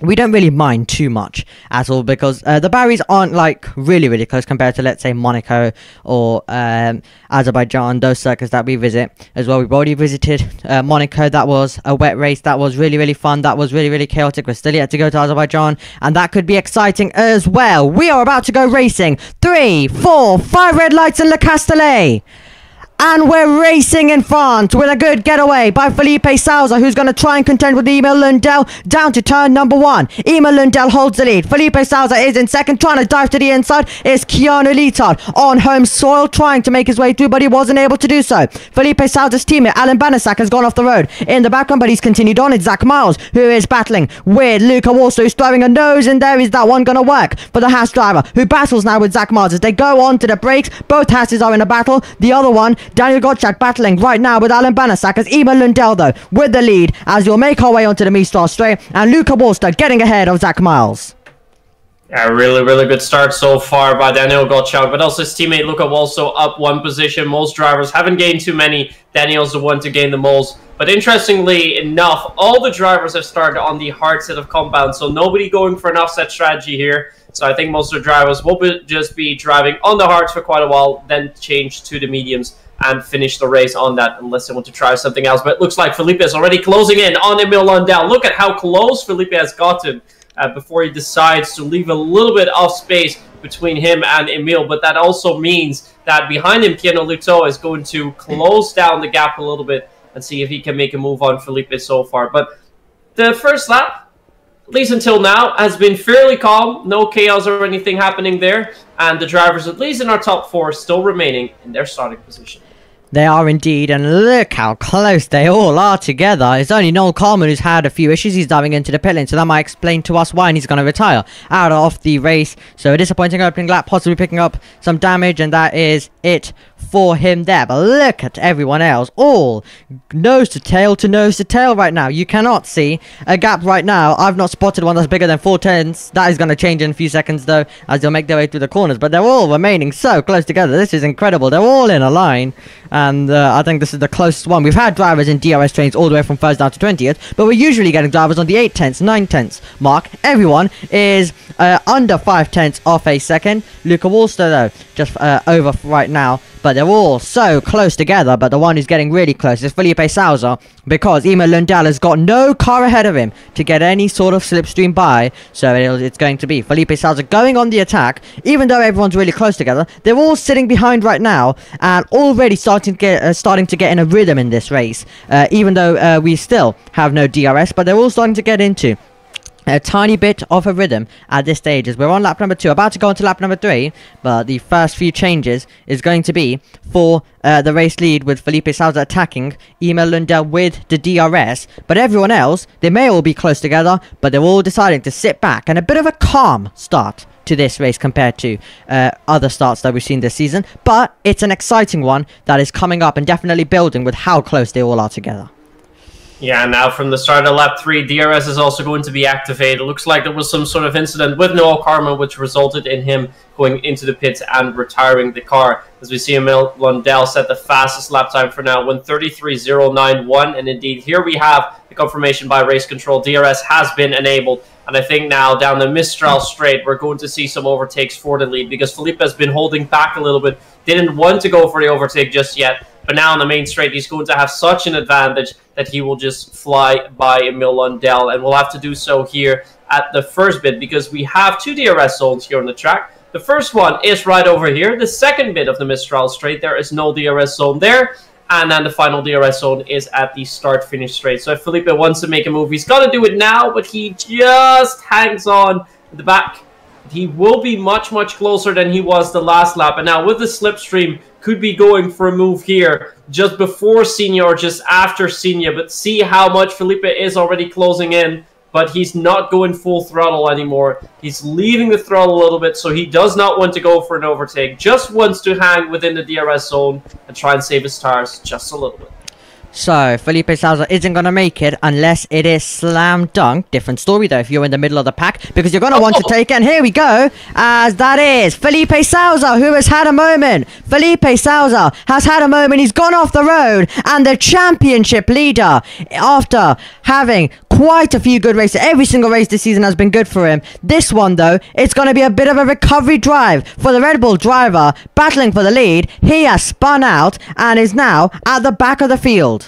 we don't really mind too much at all because uh, the barriers aren't like really really close compared to let's say Monaco or um, Azerbaijan those circuits that we visit as well. We've already visited uh, Monaco. That was a wet race. That was really really fun. That was really really chaotic. We're still yet to go to Azerbaijan and that could be exciting as well. We are about to go racing. Three four five red lights in Le Castellet and we're racing in France with a good getaway by Felipe Souza, who's going to try and contend with Emil Lundell down to turn number one. Emil Lundell holds the lead. Felipe Souza is in second, trying to dive to the inside. Is Keanu Litard on home soil, trying to make his way through, but he wasn't able to do so. Felipe Souza's teammate, Alan Banaszak, has gone off the road in the background, but he's continued on. It's Zach Miles, who is battling with Luca Walso, who's throwing a nose in there. Is that one going to work for the Haas driver, who battles now with Zach Miles as they go on to the brakes? Both Hasses are in a battle. The other one Daniel Gottschalk battling right now with Alan Banaszak as Emil Lundell, though, with the lead as we'll make our way onto the Mistral straight. And Luca Wallster getting ahead of Zach Miles. A really, really good start so far by Daniel Gottschalk, but also his teammate Luca also up one position. Most drivers haven't gained too many. Daniel's the one to gain the most. But interestingly enough, all the drivers have started on the hard set of compounds, so nobody going for an offset strategy here. So I think most of the drivers will be, just be driving on the hards for quite a while, then change to the mediums and finish the race on that unless they want to try something else. But it looks like Felipe is already closing in on Emil Lundell. Look at how close Felipe has gotten uh, before he decides to leave a little bit of space between him and Emil. But that also means that behind him, Piano Luto is going to close down the gap a little bit and see if he can make a move on Felipe so far. But the first lap, at least until now, has been fairly calm. No chaos or anything happening there. And the drivers, at least in our top four, still remaining in their starting position. They are indeed, and look how close they all are together. It's only Noel Coleman who's had a few issues. He's diving into the pit lane, so that might explain to us why he's going to retire out of the race. So a disappointing opening lap, possibly picking up some damage, and that is it for him there. But look at everyone else, all nose to tail to nose to tail right now. You cannot see a gap right now. I've not spotted one that's bigger than four tenths. That is going to change in a few seconds though, as they'll make their way through the corners. But they're all remaining so close together. This is incredible. They're all in a line, and uh, I think this is the closest one. We've had drivers in DRS trains all the way from first down to 20th, but we're usually getting drivers on the 8 tenths, 9 tenths mark. Everyone is uh, under 5 tenths off a second. Luca Wallster though, just uh, over right now but they're all so close together. But the one who's getting really close is Felipe Souza because Emil Lundell has got no car ahead of him to get any sort of slipstream by. So it's going to be Felipe Souza going on the attack, even though everyone's really close together. They're all sitting behind right now and already starting to get uh, starting to get in a rhythm in this race. Uh, even though uh, we still have no DRS, but they're all starting to get into a tiny bit of a rhythm at this stage as we're on lap number two. About to go into lap number three but the first few changes is going to be for uh, the race lead with Felipe Souza attacking Emil Lundell with the DRS but everyone else they may all be close together but they're all deciding to sit back. And a bit of a calm start to this race compared to uh, other starts that we've seen this season. But it's an exciting one that is coming up and definitely building with how close they all are together yeah, now from the start of lap three, DRS is also going to be activated. It looks like there was some sort of incident with Noel Karma, which resulted in him going into the pits and retiring the car. As we see Emil Lundell set the fastest lap time for now, 133.091. And indeed, here we have the confirmation by race control. DRS has been enabled. And I think now down the Mistral straight, we're going to see some overtakes for the lead because Felipe has been holding back a little bit. Didn't want to go for the overtake just yet. But now on the main straight, he's going to have such an advantage that he will just fly by Emil Lundell. And we'll have to do so here at the first bit because we have two DRS zones here on the track. The first one is right over here. The second bit of the Mistral straight, there is no DRS zone there. And then the final DRS zone is at the start-finish straight. So if Felipe wants to make a move, he's got to do it now, but he just hangs on the back. He will be much, much closer than he was the last lap. And now with the slipstream, could be going for a move here just before Signes or just after Signes. But see how much Felipe is already closing in. But he's not going full throttle anymore. He's leaving the throttle a little bit, so he does not want to go for an overtake. Just wants to hang within the DRS zone and try and save his tires just a little bit. So, Felipe Souza isn't going to make it unless it is slam dunk. Different story though if you're in the middle of the pack because you're going to want to oh. take it. And here we go. As that is Felipe Souza who has had a moment. Felipe Souza has had a moment. He's gone off the road and the championship leader after having quite a few good races. Every single race this season has been good for him. This one though, it's going to be a bit of a recovery drive for the Red Bull driver battling for the lead. He has spun out and is now at the back of the field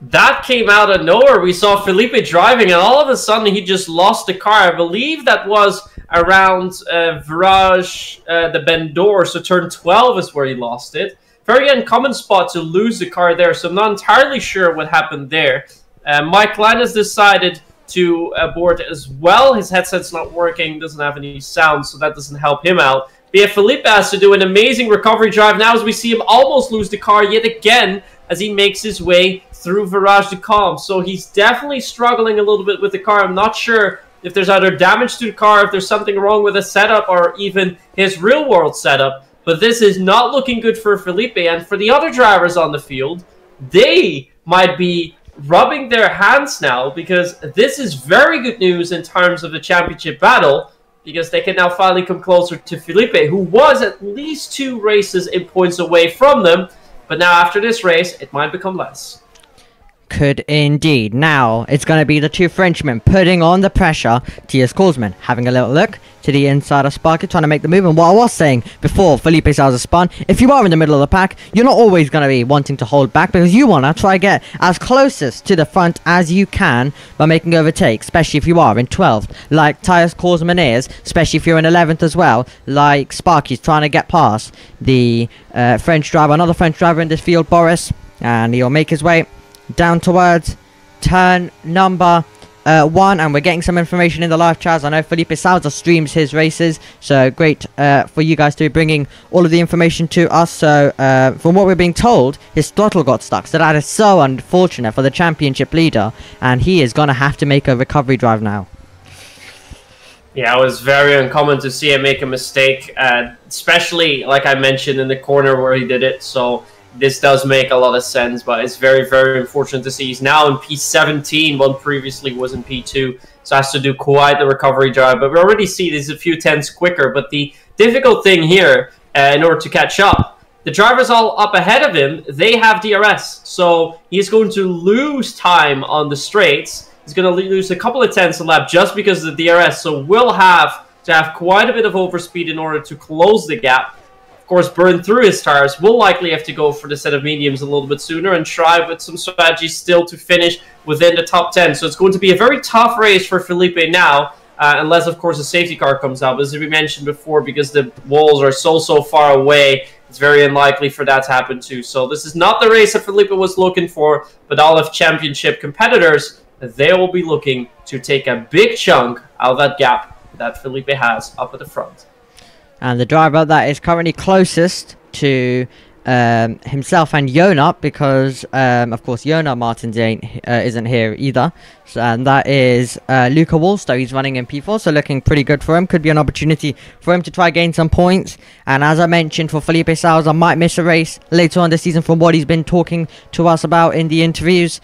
that came out of nowhere. We saw Felipe driving, and all of a sudden he just lost the car. I believe that was around uh, Virage, uh, the Bendor, so turn 12 is where he lost it. Very uncommon spot to lose the car there, so I'm not entirely sure what happened there. Uh, Mike has decided to abort as well. His headset's not working, doesn't have any sound, so that doesn't help him out. But yeah, Felipe has to do an amazing recovery drive now as we see him almost lose the car yet again as he makes his way through Virage de Calm. So he's definitely struggling a little bit with the car. I'm not sure if there's either damage to the car, if there's something wrong with the setup, or even his real-world setup. But this is not looking good for Felipe and for the other drivers on the field. They might be rubbing their hands now because this is very good news in terms of the championship battle because they can now finally come closer to Felipe, who was at least two races in points away from them. But now after this race, it might become less. Could indeed. Now, it's going to be the two Frenchmen putting on the pressure. Tias Korsman having a little look to the inside of Sparky, trying to make the move. And what I was saying before Felipe Souza spun, if you are in the middle of the pack, you're not always going to be wanting to hold back because you want to try get as closest to the front as you can by making overtakes, especially if you are in 12th, like Tias Korsman is, especially if you're in 11th as well, like Sparky's trying to get past the uh, French driver, another French driver in this field, Boris, and he'll make his way down towards turn number uh, one, and we're getting some information in the live chat. I know Felipe Souza streams his races, so great uh, for you guys to be bringing all of the information to us. So, uh, from what we're being told, his throttle got stuck, so that is so unfortunate for the championship leader, and he is going to have to make a recovery drive now. Yeah, it was very uncommon to see him make a mistake, uh, especially like I mentioned in the corner where he did it. So this does make a lot of sense, but it's very, very unfortunate to see he's now in P17, when previously was in P2, so has to do quite the recovery drive. But we already see this a few tenths quicker. But the difficult thing here, uh, in order to catch up, the drivers all up ahead of him, they have DRS, so he's going to lose time on the straights. He's going to lose a couple of tenths a lap just because of the DRS, so we'll have to have quite a bit of overspeed in order to close the gap course, burn through his tires, will likely have to go for the set of mediums a little bit sooner and try with some strategies still to finish within the top 10. So it's going to be a very tough race for Felipe now, uh, unless, of course, a safety car comes out. As we mentioned before, because the walls are so, so far away, it's very unlikely for that to happen too. So this is not the race that Felipe was looking for, but all of championship competitors, they will be looking to take a big chunk out of that gap that Felipe has up at the front. And the driver that is currently closest to um, himself and Yona, because um, of course Yona Martins ain't, uh, isn't here either, so, and that is uh, Luca Wallstow. He's running in P4, so looking pretty good for him. Could be an opportunity for him to try gain some points. And as I mentioned, for Felipe Souza, might miss a race later on this season from what he's been talking to us about in the interviews.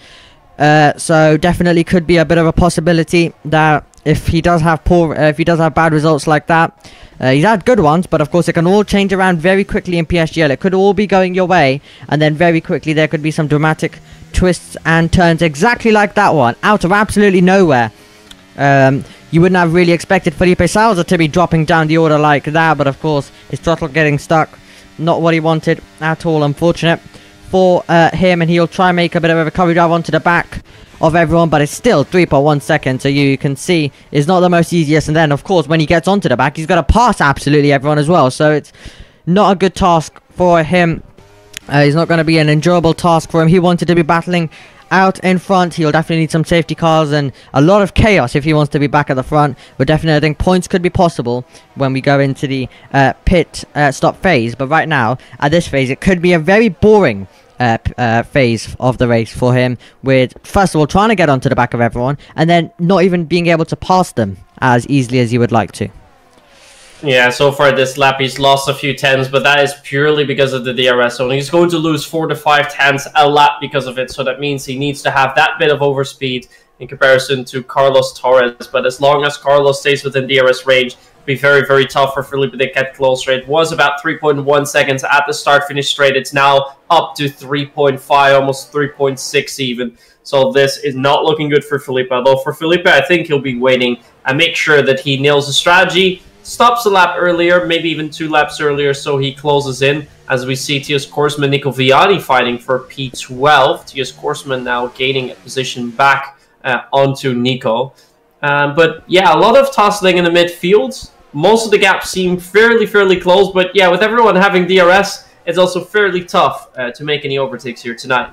Uh, so definitely could be a bit of a possibility that if he does have poor, uh, if he does have bad results like that, uh, he's had good ones, but of course it can all change around very quickly in PSGL. It could all be going your way, and then very quickly there could be some dramatic twists and turns, exactly like that one, out of absolutely nowhere. Um, you wouldn't have really expected Felipe Souza to be dropping down the order like that, but of course his throttle getting stuck, not what he wanted at all. Unfortunate for uh, him, and he'll try and make a bit of a recovery drive onto the back of everyone, but it's still 3.1 seconds, so you can see it's not the most easiest. And then, of course, when he gets onto the back, he's got to pass absolutely everyone as well, so it's not a good task for him. Uh, it's not going to be an enjoyable task for him. He wanted to be battling out in front. He'll definitely need some safety cars and a lot of chaos if he wants to be back at the front. But definitely, I think points could be possible when we go into the uh, pit uh, stop phase. But right now, at this phase, it could be a very boring uh, uh, phase of the race for him with first of all trying to get onto the back of everyone and then not even being able to pass them as easily as you would like to. Yeah, so far this lap he's lost a few tens, but that is purely because of the DRS zone. He's going to lose four to five tens a lap because of it, so that means he needs to have that bit of overspeed in comparison to Carlos Torres. But as long as Carlos stays within DRS range, be very, very tough for Felipe to get closer. It was about 3.1 seconds at the start finish straight. It's now up to 3.5, almost 3.6 even. So this is not looking good for Felipe. Although for Felipe, I think he'll be waiting and make sure that he nails the strategy, stops a lap earlier, maybe even two laps earlier, so he closes in. As we see Tias Korsman, Nico Viani fighting for P12. Tias Korsman now gaining a position back uh, onto Nico. Um, but yeah, a lot of tussling in the midfield most of the gaps seem fairly, fairly close. But yeah, with everyone having DRS, it's also fairly tough uh, to make any overtakes here tonight.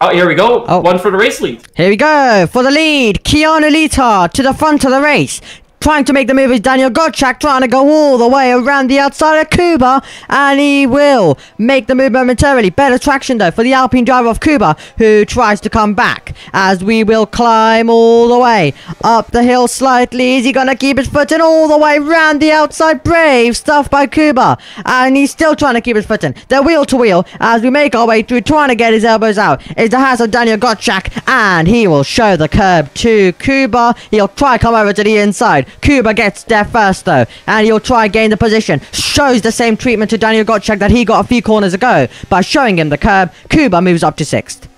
Oh, here we go. Oh. One for the race lead. Here we go. For the lead, Keanu Lita to the front of the race. Trying to make the move is Daniel Gottschalk, trying to go all the way around the outside of Kuba, and he will make the move momentarily. Better traction though for the Alpine driver of Kuba, who tries to come back as we will climb all the way up the hill slightly. Is he gonna keep his footing all the way round the outside? Brave stuff by Kuba, and he's still trying to keep his footing. They're wheel to wheel as we make our way through, trying to get his elbows out. Is the hands of Daniel Gottschalk, and he will show the curb to Kuba. He'll try come over to the inside. Kuba gets there first though, and he'll try gain the position. Shows the same treatment to Daniel Gottschalk that he got a few corners ago by showing him the curb. Kuba moves up to sixth.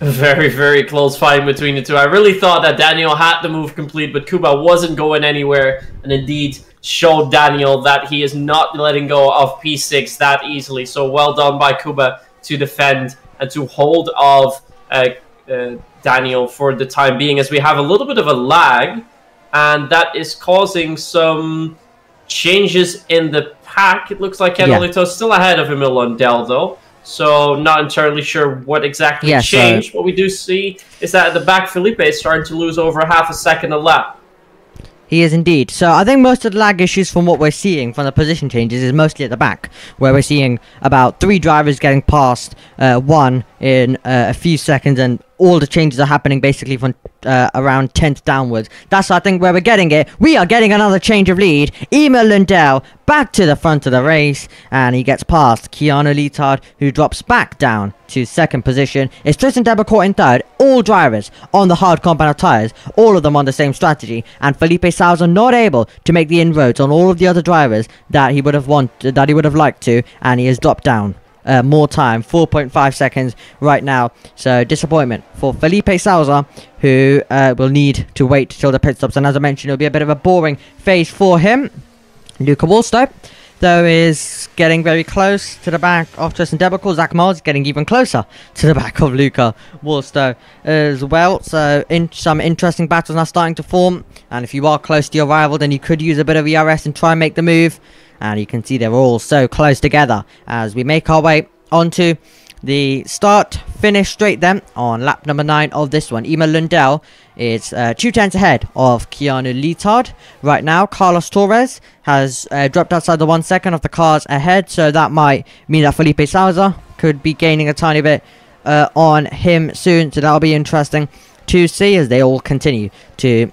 Very, very close fight between the two. I really thought that Daniel had the move complete, but Kuba wasn't going anywhere, and indeed showed Daniel that he is not letting go of P6 that easily. So well done by Kuba to defend and to hold of uh, uh, Daniel for the time being, as we have a little bit of a lag, and that is causing some changes in the pack. It looks like Canolito is still ahead of Emil Lundell, though. So not entirely sure what exactly Yeah, changed. so- What we do see is that at the back, Felipe is starting to lose over half a second a lap. He is indeed. So I think most of the lag issues from what we're seeing from the position changes is mostly at the back, where we're seeing about three drivers getting past uh, one in uh, a few seconds, and all the changes are happening basically from uh, around 10th downwards. That's I think where we're getting it. We are getting another change of lead. Emil Lundell back to the front of the race, and he gets past Keanu Leetard, who drops back down to second position. It's Tristan Debecourt in third. All drivers on the hard compound tyres, all of them on the same strategy, and Felipe Souza not able to make the inroads on all of the other drivers that he would have wanted, that he would have liked to, and he has dropped down. Uh, more time, 4.5 seconds right now. So disappointment for Felipe Souza, who uh, will need to wait till the pit stops. And as I mentioned, it'll be a bit of a boring phase for him. Luca Wallstow, though, is getting very close to the back of Tristan Debecourt. Zach is getting even closer to the back of Luca Wallstow as well. So, in some interesting battles now starting to form. And if you are close to your rival, then you could use a bit of ERS and try and make the move. And you can see they're all so close together as we make our way onto the start finish straight then on lap number 9 of this one. Emil Lundell is uh, two tenths ahead of Keanu Leetard. Right now, Carlos Torres has uh, dropped outside the one second of the cars ahead, so that might mean that Felipe Souza could be gaining a tiny bit uh, on him soon, so that'll be interesting to see as they all continue to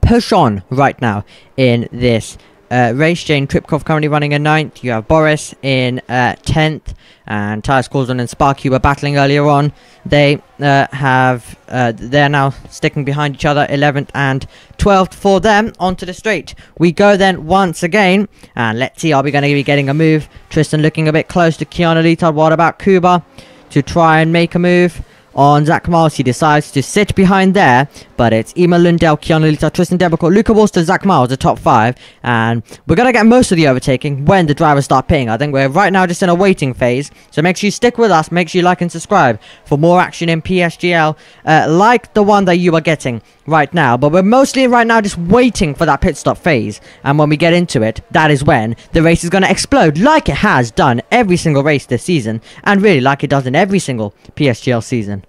push on right now in this uh, race. Jane Tripkov currently running in ninth. You have Boris in uh, tenth, and Tyus Coulson and Sparky were battling earlier on. They uh, have uh, they're now sticking behind each other, eleventh and twelfth for them onto the straight. We go then once again, and let's see. Are we going to be getting a move? Tristan looking a bit close to Leetard. What about Kuba to try and make a move? On Zach Miles. He decides to sit behind there, but it's Emil Lundell, Keanu Lita, Tristan Debecourt, Luca Wolster, Zach Miles, the top five, and we're gonna get most of the overtaking when the drivers start pitting. I think we're right now just in a waiting phase, so make sure you stick with us, make sure you like and subscribe for more action in PSGL, uh, like the one that you are getting right now. But we're mostly right now just waiting for that pit stop phase, and when we get into it, that is when the race is gonna explode, like it has done every single race this season, and really like it does in every single PSGL season.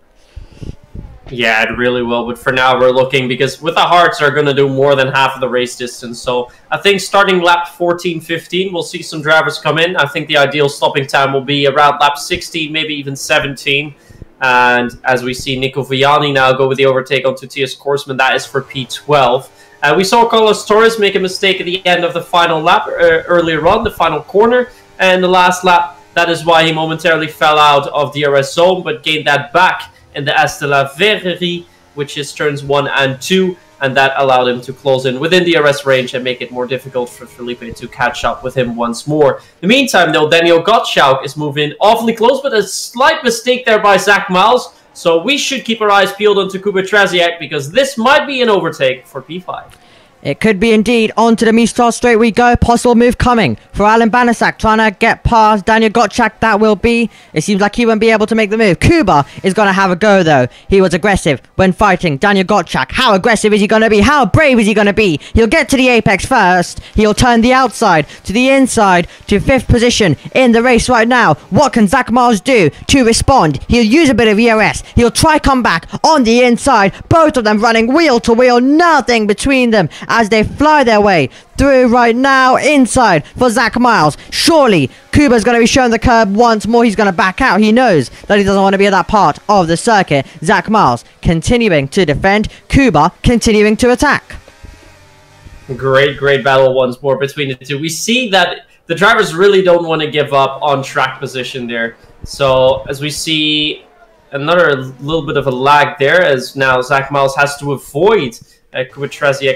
Yeah, it really will. But for now, we're looking because with the Hearts are going to do more than half of the race distance. So I think starting lap 14, 15, we'll see some drivers come in. I think the ideal stopping time will be around lap 16, maybe even 17. And as we see Nico Viani now go with the overtake onto Tias Korsman, that is for P12. Uh, we saw Carlos Torres make a mistake at the end of the final lap uh, earlier on, the final corner, and the last lap. That is why he momentarily fell out of the DRS zone, but gained that back in the S de la Verrerie, which is turns one and two, and that allowed him to close in within the DRS range and make it more difficult for Felipe to catch up with him once more. In the meantime, though, Daniel Gottschalk is moving awfully close, but a slight mistake there by Zach Miles. So we should keep our eyes peeled onto Kuba Trzeciak because this might be an overtake for P5. It could be indeed. On to the Mistral straight we go. Possible move coming for Alan Banaszak trying to get past Daniel Gottschalk. That will be. It seems like he won't be able to make the move. Kuba is going to have a go though. He was aggressive when fighting Daniel Gottschalk. How aggressive is he going to be? How brave is he going to be? He'll get to the apex first. He'll turn the outside to the inside to fifth position in the race right now. What can Zach Miles do to respond? He'll use a bit of ERS. He'll try come back on the inside. Both of them running wheel to wheel. Nothing between them as they fly their way through right now inside for Zach Miles. Surely Kuba's going to be shown the curb once more. He's going to back out. He knows that he doesn't want to be at that part of the circuit. Zach Miles continuing to defend. Kuba continuing to attack. Great, great battle once more between the two. We see that the drivers really don't want to give up on track position there. So as we see another little bit of a lag there, as now Zach Miles has to avoid uh,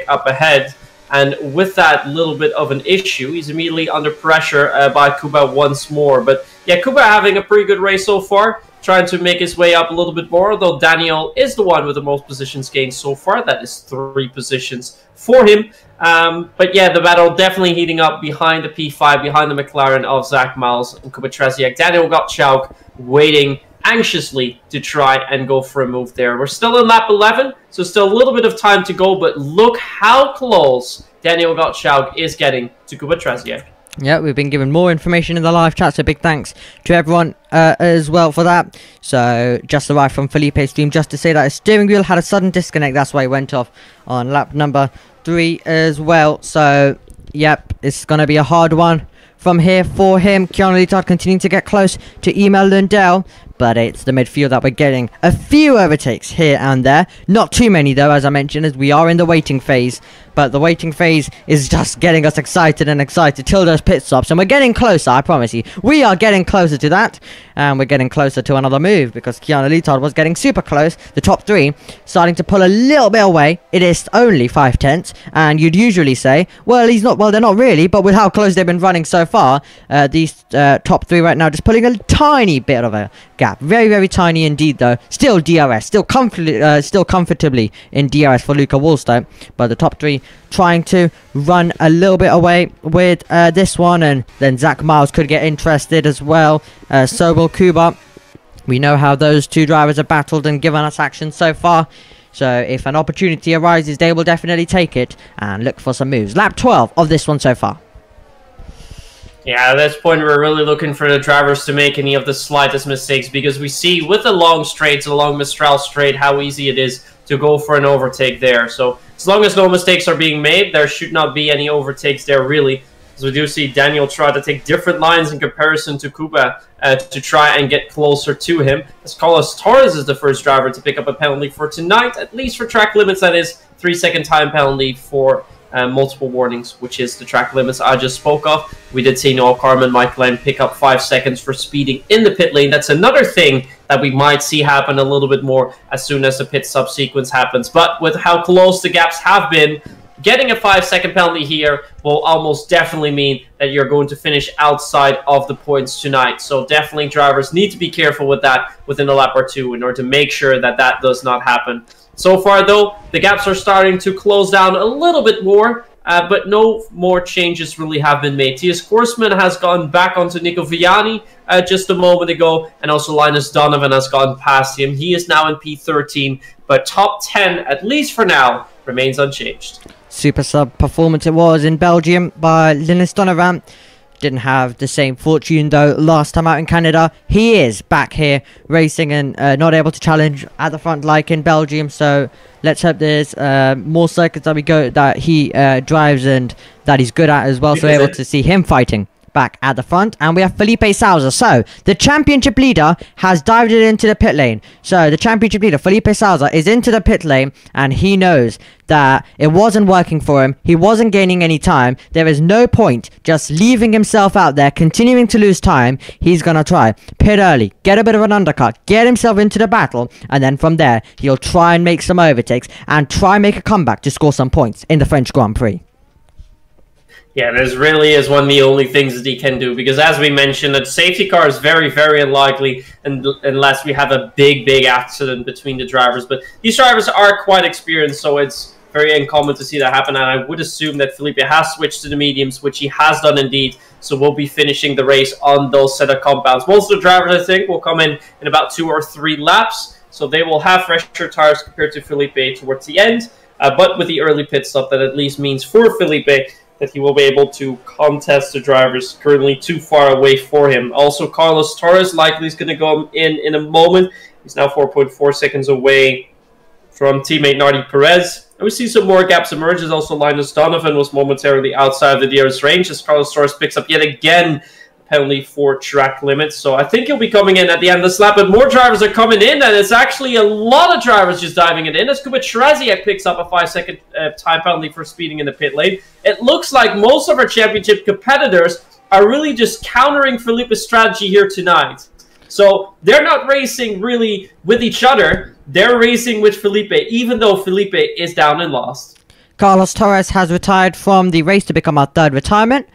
up ahead. And with that little bit of an issue, he's immediately under pressure uh, by Kuba once more. But yeah, Kuba having a pretty good race so far, trying to make his way up a little bit more, although Daniel is the one with the most positions gained so far. That is three positions for him. Um, but yeah, the battle definitely heating up behind the P5, behind the McLaren of Zach Miles and Kuba Daniel Gottschalk waiting anxiously to try and go for a move there. We're still in lap 11, so still a little bit of time to go, but look how close Daniel Gottschalk is getting to Kuba Trzeciak. Yeah, we've been given more information in the live chat, so big thanks to everyone uh, as well for that. So, just arrived from Felipe's stream just to say that his steering wheel had a sudden disconnect, that's why he went off on lap number three as well. So, yep, it's going to be a hard one from here for him. Keanu Litard continuing to get close to Emil Lundell but it's the midfield that we're getting a few overtakes here and there. Not too many though, as I mentioned, as we are in the waiting phase. But the waiting phase is just getting us excited and excited till those pit stops. And we're getting closer, I promise you. We are getting closer to that. And we're getting closer to another move because Keanu Litard was getting super close. The top three starting to pull a little bit away. It is only five tenths. And you'd usually say, well, he's not, well, they're not really. But with how close they've been running so far, uh, these uh, top three right now just pulling a tiny bit of a gap. Very, very tiny indeed, though. Still DRS. Still, comfortably, uh, still comfortably in DRS for Luca Wallstone. But the top three trying to run a little bit away with uh, this one. And then Zach Miles could get interested as well. Uh, so will Kuba. We know how those two drivers have battled and given us action so far. So if an opportunity arises, they will definitely take it and look for some moves. Lap 12 of this one so far. Yeah, at this point, we're really looking for the drivers to make any of the slightest mistakes because we see with the long straights, along Mistral straight, how easy it is to go for an overtake there. So as long as no mistakes are being made, there should not be any overtakes there, really. As we do see Daniel try to take different lines in comparison to Kuba uh, to try and get closer to him. As Carlos Torres is the first driver to pick up a penalty for tonight, at least for track limits, that is three second time penalty for uh, multiple warnings, which is the track limits I just spoke of. We did see Noel Carmen, Mike Lane pick up five seconds for speeding in the pit lane. That's another thing that we might see happen a little bit more as soon as the pit subsequence happens. But with how close the gaps have been, getting a five second penalty here will almost definitely mean that you're going to finish outside of the points tonight. So definitely drivers need to be careful with that within a lap or two in order to make sure that that does not happen. So far, though, the gaps are starting to close down a little bit more, uh, but no more changes really have been made. Tias Korsman has gone back onto Nico Viani uh, just a moment ago, and also Linus Donovan has gone past him. He is now in P13, but top 10, at least for now, remains unchanged. Super sub performance it was in Belgium by Linus Donovan. Didn't have the same fortune though last time out in Canada. He is back here racing and uh, not able to challenge at the front like in Belgium. So let's hope there's uh, more circuits that we go that he uh, drives and that he's good at as well. So able to see him fighting back at the front. And we have Felipe Souza. So, the championship leader has dived into the pit lane. So, the championship leader, Felipe Souza, is into the pit lane. And he knows that it wasn't working for him. He wasn't gaining any time. There is no point just leaving himself out there, continuing to lose time. He's going to try. Pit early. Get a bit of an undercut. Get himself into the battle. And then from there, he'll try and make some overtakes. And try and make a comeback to score some points in the French Grand Prix. Yeah, this really is one of the only things that he can do because, as we mentioned, a safety car is very, very unlikely and, unless we have a big, big accident between the drivers. But these drivers are quite experienced, so it's very uncommon to see that happen. And I would assume that Felipe has switched to the mediums, which he has done indeed. So we'll be finishing the race on those set of compounds. Most of the drivers, I think, will come in in about two or three laps. So they will have fresher tires compared to Felipe towards the end. Uh, but with the early pit stop, that at least means for Felipe that he will be able to contest the drivers currently too far away for him. Also, Carlos Torres likely is going to go in in a moment. He's now 4.4 seconds away from teammate Nardi Perez. And we see some more gaps emerge also Linus Donovan was momentarily outside of the DRS range as Carlos Torres picks up yet again penalty for track limits. So I think he'll be coming in at the end of the lap, but more drivers are coming in, and it's actually a lot of drivers just diving it in. As Kuba Trzeciak picks up a five-second uh, time penalty for speeding in the pit lane. It looks like most of our championship competitors are really just countering Felipe's strategy here tonight. So they're not racing really with each other. They're racing with Felipe, even though Felipe is down and lost. Carlos Torres has retired from the race to become our third retirement,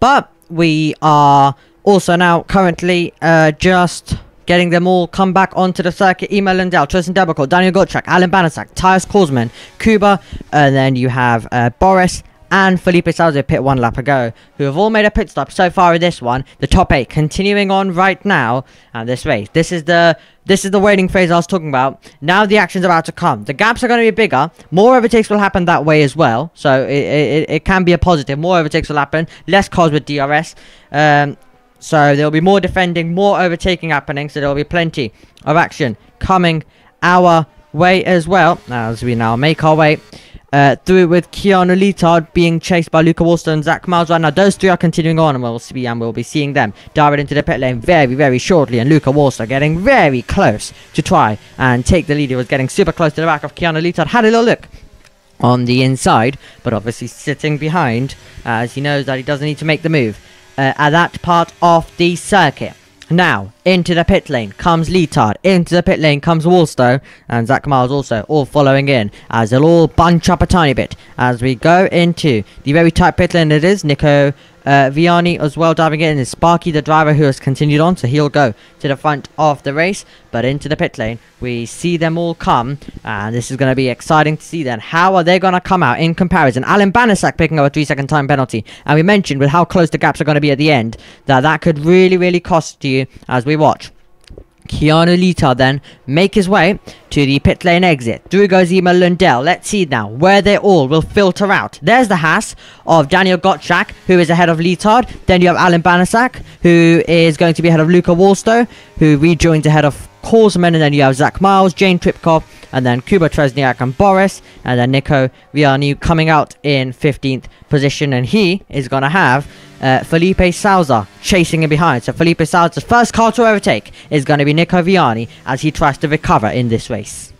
but we are also now currently uh, just getting them all come back onto the circuit. Emil Lundell, Tristan Debecourt, Daniel Gottschalk, Alan Banaszak, Tyus Korsman, Kuba, and then you have uh, Boris and Felipe Souza pit one lap ago, who have all made a pit stop so far in this one. The top eight continuing on right now and this race. This is the this is the waiting phase I was talking about. Now the action's about to come. The gaps are going to be bigger. More overtakes will happen that way as well. So it, it, it can be a positive. More overtakes will happen. Less cars with DRS. Um, so there will be more defending, more overtaking happening. So there will be plenty of action coming our way as well. As we now make our way uh, through with Keanu Litard being chased by Luca Wolster and Zach Miles right now. Those three are continuing on and we'll see and we'll be seeing them dive into the pit lane very, very shortly. And Luca Wolster getting very close to try and take the lead. He was getting super close to the back of Keanu Litard. Had a little look on the inside, but obviously sitting behind as he knows that he doesn't need to make the move uh, at that part of the circuit. Now, into the pit lane comes Litard, into the pit lane comes Wallstow, and Zach Miles also, all following in, as they'll all bunch up a tiny bit, as we go into the very tight pit lane it is, Nico uh, Viani as well diving in. Is Sparky the driver who has continued on, so he'll go to the front of the race. But into the pit lane, we see them all come, and this is going to be exciting to see then. How are they going to come out in comparison? Alan Banaszak picking up a three second time penalty, and we mentioned with how close the gaps are going to be at the end, that that could really, really cost you as we watch. Keanu Lita then make his way to the pit lane exit. Through goes Emil Lundell. Let's see now where they all will filter out. There's the Haas of Daniel Gottschalk, who is ahead of Litard. Then you have Alan Banaszak, who is going to be ahead of Luca Wallstow, who rejoins ahead of Korsman. And then you have Zach Miles, Jane Tripkov, and then Kuba Trzeciak and Boris, and then Nico Vianu coming out in 15th position. And he is going to have uh, Felipe Souza chasing him behind. So Felipe Souza's first car to overtake is going to be Nico Viani as he tries to recover in this race.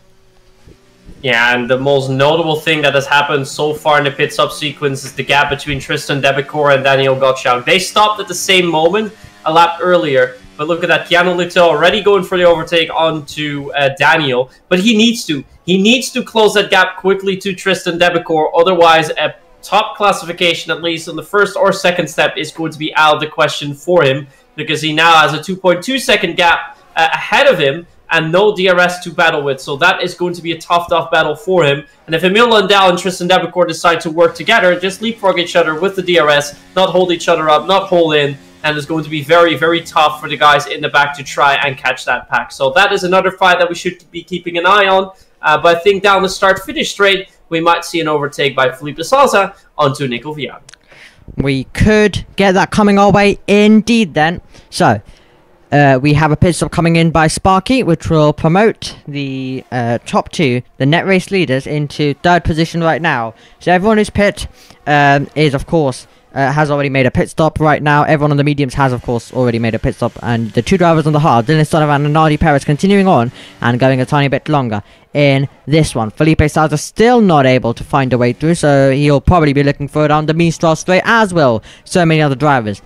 Yeah, and the most notable thing that has happened so far in the pit stop sequence is the gap between Tristan Debecourt and Daniel Gottschalk. They stopped at the same moment a lap earlier, but look at that. Keanu Little already going for the overtake onto uh, Daniel, but he needs to. He needs to close that gap quickly to Tristan Debecourt, otherwise a top classification, at least on the first or second step, is going to be out of the question for him because he now has a 2.2 second gap uh, ahead of him and no DRS to battle with. So that is going to be a tough, tough battle for him. And if Emil Lundell and Tristan Debecourt decide to work together, just leapfrog each other with the DRS, not hold each other up, not hold in, and it's going to be very, very tough for the guys in the back to try and catch that pack. So that is another fight that we should be keeping an eye on. Uh, but I think down the start-finish straight, we might see an overtake by Felipe Souza onto Nico Vian. We could get that coming our way indeed then. So, uh, we have a pit stop coming in by Sparky, which will promote the uh, top two, the net race leaders, into third position right now. So everyone who's pit um, is, of course, uh, has already made a pit stop right now. Everyone on the mediums has, of course, already made a pit stop. And the two drivers on the hard, Dylan Donovan and Nardi Perez, continuing on and going a tiny bit longer in this one. Felipe Souza still not able to find a way through, so he'll probably be looking for it on the Mistral straight as well. So many other drivers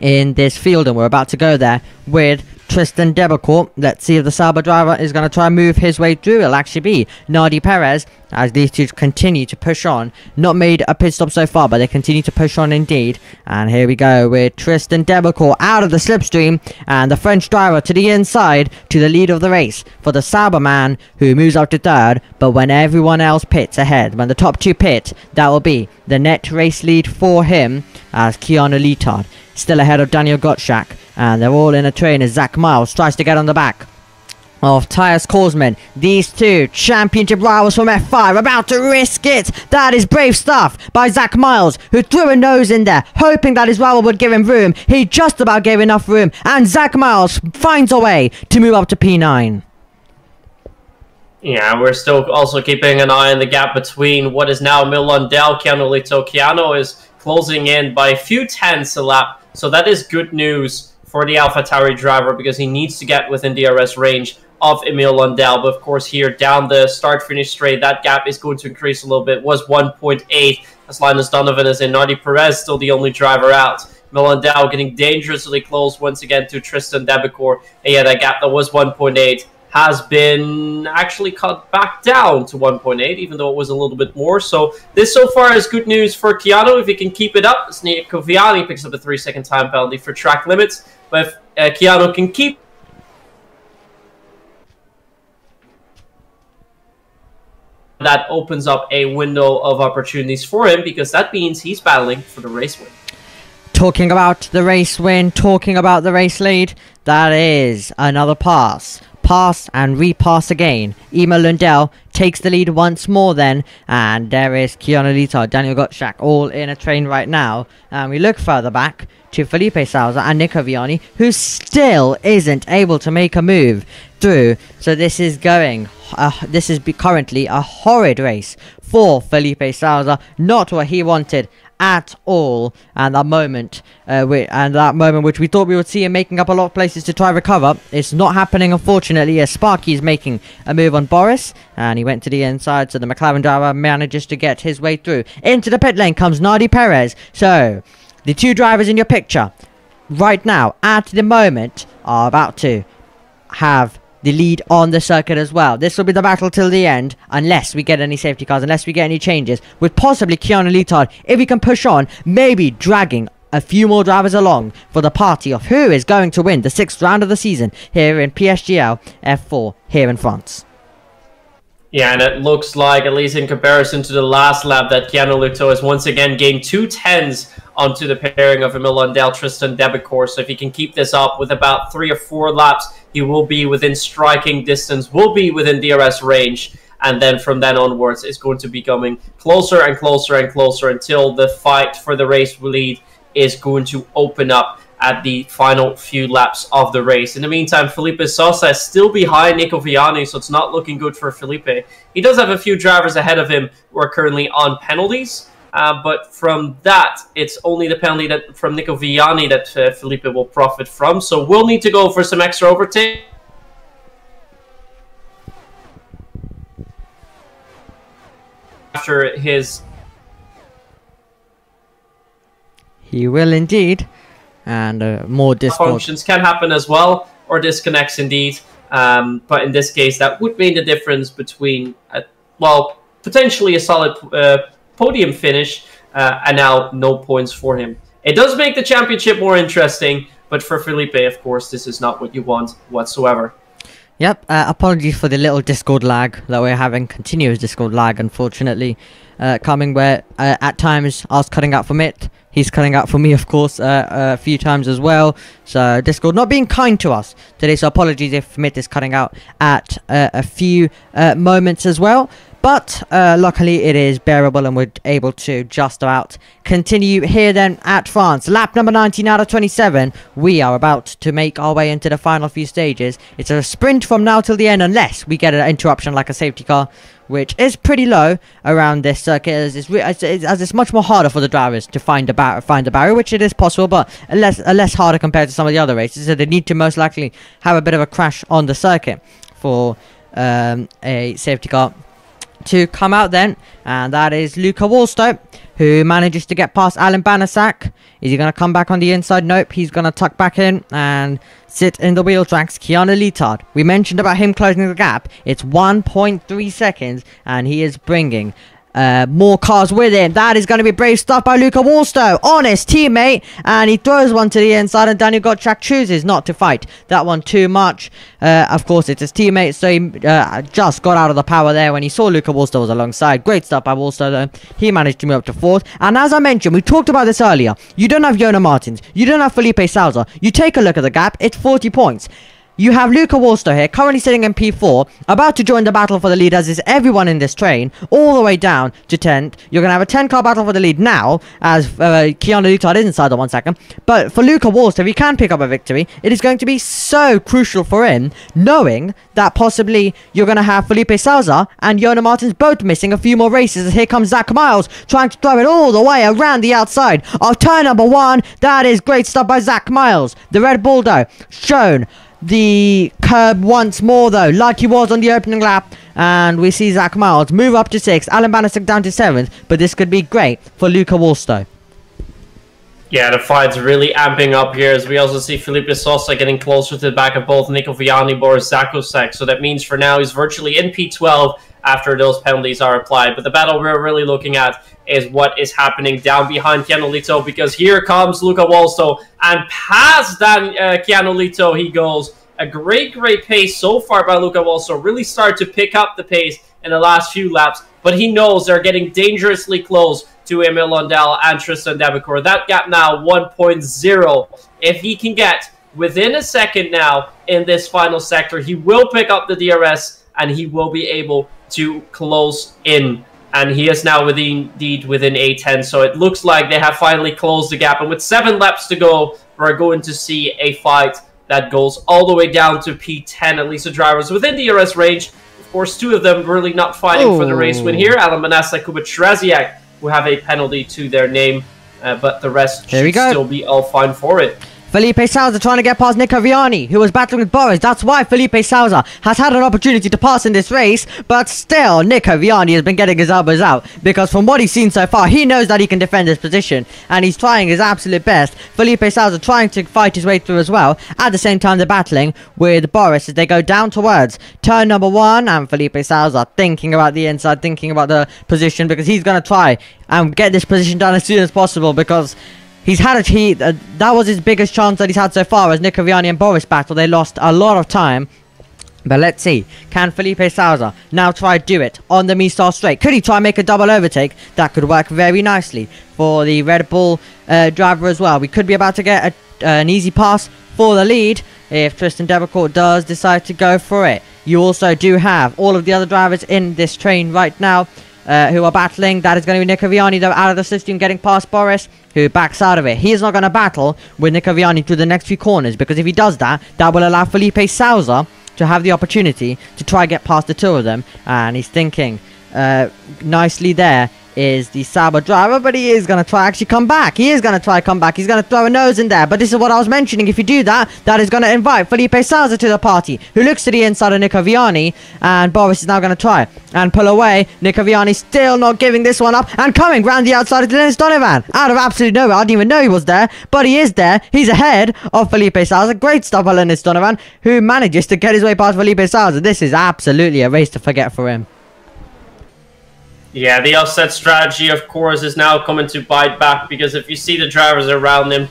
in this field, and we're about to go there with Tristan Debecourt. Let's see if the Sauber driver is going to try and move his way through. It'll actually be Nardi Perez as these two continue to push on. Not made a pit stop so far, but they continue to push on indeed. And here we go with Tristan Debecourt out of the slipstream and the French driver to the inside to the lead of the race for the Sauber man who moves up to third. But when everyone else pits ahead, when the top two pit, that will be the net race lead for him as Keanu Litard still ahead of Daniel Gottschalk. And they're all in a train as Zach Miles tries to get on the back of Tyus Korsman. These two championship rivals from F5 about to risk it. That is brave stuff by Zach Miles, who threw a nose in there, hoping that his rival would give him room. He just about gave enough room, and Zach Miles finds a way to move up to P9. Yeah, we're still also keeping an eye on the gap between what is now Emil Lundell, Keanu Lito. Keanu is closing in by a few tenths a lap, so that is good news for the AlphaTauri driver because he needs to get within DRS range of Emil Lundell. But of course, here down the start finish straight, that gap is going to increase a little bit. Was 1.8 as Linus Donovan is in. Nardi Perez still the only driver out. Lundell getting dangerously close once again to Tristan Debecourt. And yeah, that gap that was 1.8 has been actually cut back down to 1.8, even though it was a little bit more. So this so far is good news for Keanu if he can keep it up. As Nico Viani picks up a three-second time penalty for track limits. But if uh, Keanu can keep that opens up a window of opportunities for him because that means he's battling for the race win. Talking about the race win, talking about the race lead, that is another pass. Pass and repass again. Emil Lundell takes the lead once more then, and there is Keanu Lito, Daniel Gottschalk, all in a train right now. And we look further back to Felipe Souza and Nico Viani, who still isn't able to make a move through. So this is going, uh, this is currently a horrid race for Felipe Souza, not what he wanted at all and that moment uh, we, and that moment which we thought we would see him making up a lot of places to try recover. It's not happening unfortunately as Sparky is making a move on Boris and he went to the inside so the McLaren driver manages to get his way through. Into the pit lane comes Nardi Perez. So the two drivers in your picture right now at the moment are about to have the lead on the circuit as well. This will be the battle till the end, unless we get any safety cars, unless we get any changes, with possibly Keanu Litard, if he can push on, maybe dragging a few more drivers along for the party of who is going to win the sixth round of the season here in PSGL F4 here in France. Yeah, and it looks like, at least in comparison to the last lap, that Keanu Lito has once again gained two tens onto the pairing of Emil Lundell, Tristan Debecourt. So if he can keep this up with about three or four laps, he will be within striking distance, will be within DRS range. And then from then onwards, it's going to be coming closer and closer and closer until the fight for the race lead is going to open up at the final few laps of the race. In the meantime, Felipe Souza is still behind Nico Viani, so it's not looking good for Felipe. He does have a few drivers ahead of him who are currently on penalties, uh, but from that, it's only the penalty that from Nico Viani that uh, Felipe will profit from. So we'll need to go for some extra overtake. After his He will indeed. And uh, more Discord. functions can happen as well, or disconnects indeed. Um, but in this case, that would mean the difference between, a, well, potentially a solid uh, podium finish uh, and now no points for him. It does make the championship more interesting, but for Felipe, of course, this is not what you want whatsoever. Yep, uh, apologies for the little Discord lag that we're having. Continuous Discord lag, unfortunately. Uh, coming where uh, at times I was cutting out from it. He's cutting out for me, of course, uh, a few times as well. So Discord not being kind to us today. So apologies if Mitt is cutting out at uh, a few uh, moments as well. But uh, luckily it is bearable and we're able to just about continue here then at France. Lap number 19 out of 27. We are about to make our way into the final few stages. It's a sprint from now till the end unless we get an interruption like a safety car. Which is pretty low around this circuit as it's, as it's, as it's much more harder for the drivers to find a, bar find a barrier, which it is possible, but a less, a less harder compared to some of the other races. So they need to most likely have a bit of a crash on the circuit for um, a safety car to come out then, and that is Luca Wallstow, who manages to get past Alan Banaszak. Is he going to come back on the inside? Nope. He's going to tuck back in and sit in the wheel tracks. Keanu Litard. We mentioned about him closing the gap. It's 1.3 seconds, and he is bringing uh, more cars with him. That is going to be brave stuff by Luca Wallstow. Honest teammate. And he throws one to the inside and Daniel Gottschalk chooses not to fight that one too much. Uh, of course, it's his teammate. So he uh, just got out of the power there when he saw Luca Wallstow was alongside. Great stuff by Wallstow though. He managed to move up to fourth. And as I mentioned, we talked about this earlier. You don't have Yona Martins. You don't have Felipe Souza. You take a look at the gap. It's 40 points. You have Luca Wallstow here, currently sitting in P4, about to join the battle for the lead as is everyone in this train, all the way down to 10th. You're going to have a 10 car battle for the lead now, as uh, Keanu Lutard is inside the one second. But for Luca Wallstow, if he can pick up a victory, it is going to be so crucial for him, knowing that possibly you're going to have Felipe Souza and Yona Martins both missing a few more races. As here comes Zach Miles, trying to throw it all the way around the outside of turn number one. That is great stuff by Zach Miles. The Red Bull, though, shown the curb once more though, like he was on the opening lap. And we see Zach Miles move up to 6th, Alan Bannister down to 7th, but this could be great for Luca Wallstow. Yeah, the fight's really amping up here as we also see Felipe Souza getting closer to the back of both Nico Viani Boris Zakosek. So that means for now he's virtually in P12 after those penalties are applied. But the battle we're really looking at is what is happening down behind Keanu because here comes Luca Wallstow and past that uh, Keanu he goes. A great, great pace so far by Luca Wallstow. Really started to pick up the pace in the last few laps, but he knows they're getting dangerously close to Emil Lundell and Tristan Debecourt. That gap now 1.0. If he can get within a second now in this final sector, he will pick up the DRS and he will be able to close in and he is now within indeed within A10. So it looks like they have finally closed the gap. And with seven laps to go, we're going to see a fight that goes all the way down to P10. At least the drivers within the DRS range. Of course, two of them really not fighting Ooh. for the race win here. Alan Manassa, Kuba Trzeciak, who have a penalty to their name. Uh, but the rest should still be all fine for it. Felipe Souza trying to get past Nico Viani, who was battling with Boris. That's why Felipe Souza has had an opportunity to pass in this race, but still, Nico Viani has been getting his elbows out, because from what he's seen so far, he knows that he can defend his position, and he's trying his absolute best. Felipe Souza trying to fight his way through as well. At the same time, they're battling with Boris as they go down towards turn number one, and Felipe Souza thinking about the inside, thinking about the position, because he's going to try and get this position done as soon as possible, because He's had a he uh, that was his biggest chance that he's had so far as Nico Viani and Boris battle. They lost a lot of time. But let's see. Can Felipe Souza now try to do it on the Mistral straight? Could he try and make a double overtake? That could work very nicely for the Red Bull uh, driver as well. We could be about to get a, uh, an easy pass for the lead if Tristan Debecourt does decide to go for it. You also do have all of the other drivers in this train right now uh, who are battling. That is going to be Nico Viani, though, out of the system, getting past Boris, who backs out of it. He is not going to battle with Nico Viani through the next few corners, because if he does that, that will allow Felipe Souza to have the opportunity to try get past the two of them. And he's thinking uh, nicely there is the Sauber driver, but he is going to try actually come back. He is going to try come back. He's going to throw a nose in there. But this is what I was mentioning. If you do that, that is going to invite Felipe Souza to the party, who looks to the inside of Nico Viani, and Boris is now going to try and pull away. Nico Viani still not giving this one up, and coming round the outside of Dennis Donovan. Out of absolute nowhere. I didn't even know he was there, but he is there. He's ahead of Felipe Souza. Great stop by Dennis Donovan, who manages to get his way past Felipe Souza. This is absolutely a race to forget for him. Yeah, the offset strategy, of course, is now coming to bite back because if you see the drivers around him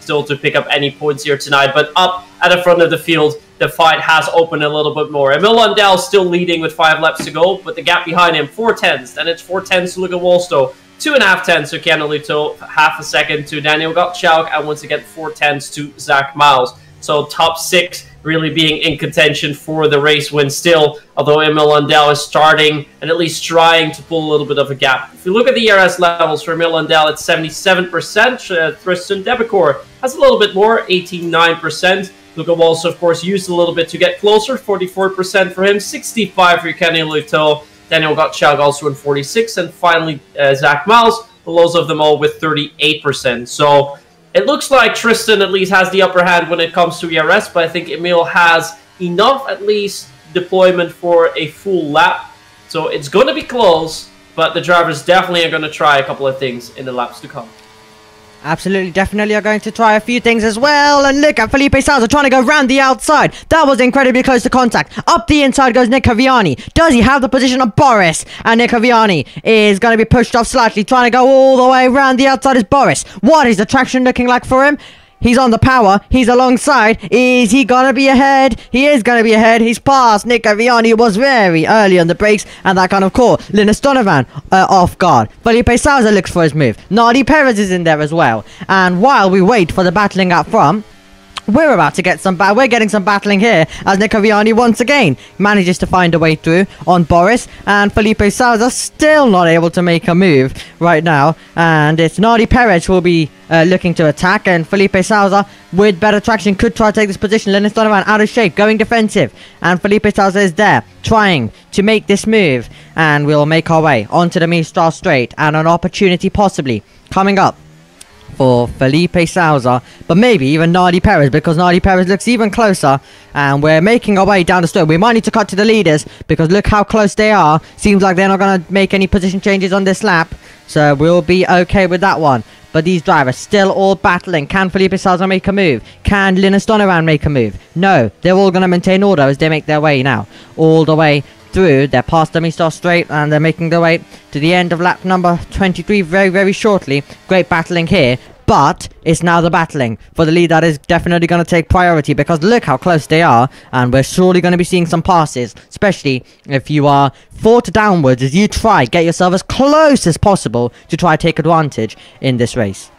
still to pick up any points here tonight, but up at the front of the field, the fight has opened a little bit more. Emil Lundell still leading with five laps to go, but the gap behind him, four tenths, and it's four tenths to Luca Wallstow, two and a half tenths to Canolito, half a second to Daniel Gottschalk, and once again, four tenths to Zach Miles. So top six really being in contention for the race win still, although Emil Lundell is starting and at least trying to pull a little bit of a gap. If you look at the ERS levels for Emil Lundell, it's 77%. Uh, Tristan Debecourt has a little bit more, 89%. Luca Walsh, of course, used a little bit to get closer, 44% for him, 65 for Kenny Luto. Daniel Gottschalk also in 46, and finally uh, Zach Miles, the lowest of them all with 38%. So it looks like Tristan at least has the upper hand when it comes to ERS, but I think Emil has enough at least deployment for a full lap. So it's going to be close, but the drivers definitely are going to try a couple of things in the laps to come. Absolutely, definitely are going to try a few things as well. And look at Felipe Souza trying to go round the outside. That was incredibly close to contact. Up the inside goes Nick Viani. Does he have the position of Boris? And Nick Viani is going to be pushed off slightly, trying to go all the way around the outside is Boris. What is the traction looking like for him? He's on the power. He's alongside. Is he gonna be ahead? He is gonna be ahead. He's past Nico Viani. was very early on the brakes, and that kind of caught Linus Donovan uh, off guard. Felipe Souza looks for his move. Nardi Perez is in there as well. And while we wait for the battling up front, we're about to get some ba- we're getting some battling here as Nico Viani once again manages to find a way through on Boris. And Felipe Souza still not able to make a move right now. And it's Nardi Perez who will be uh, looking to attack. And Felipe Souza with better traction could try to take this position. Linus Donovan out of shape going defensive. And Felipe Souza is there trying to make this move. And we'll make our way onto the Mistral Straight and an opportunity possibly coming up for Felipe Souza, but maybe even Nardi Perez because Nardi Perez looks even closer and we're making our way down the straight. We might need to cut to the leaders because look how close they are. Seems like they're not going to make any position changes on this lap, so we'll be okay with that one. But these drivers still all battling. Can Felipe Souza make a move? Can Linus Donovan make a move? No, they're all going to maintain order as they make their way now. All the way through. They're past the Mistral Straight and they're making their way to the end of lap number 23 very, very shortly. Great battling here. But it's now the battling for the lead that is definitely going to take priority because look how close they are and we're surely going to be seeing some passes, especially if you are fought downwards as you try get yourself as close as possible to try take advantage in this race.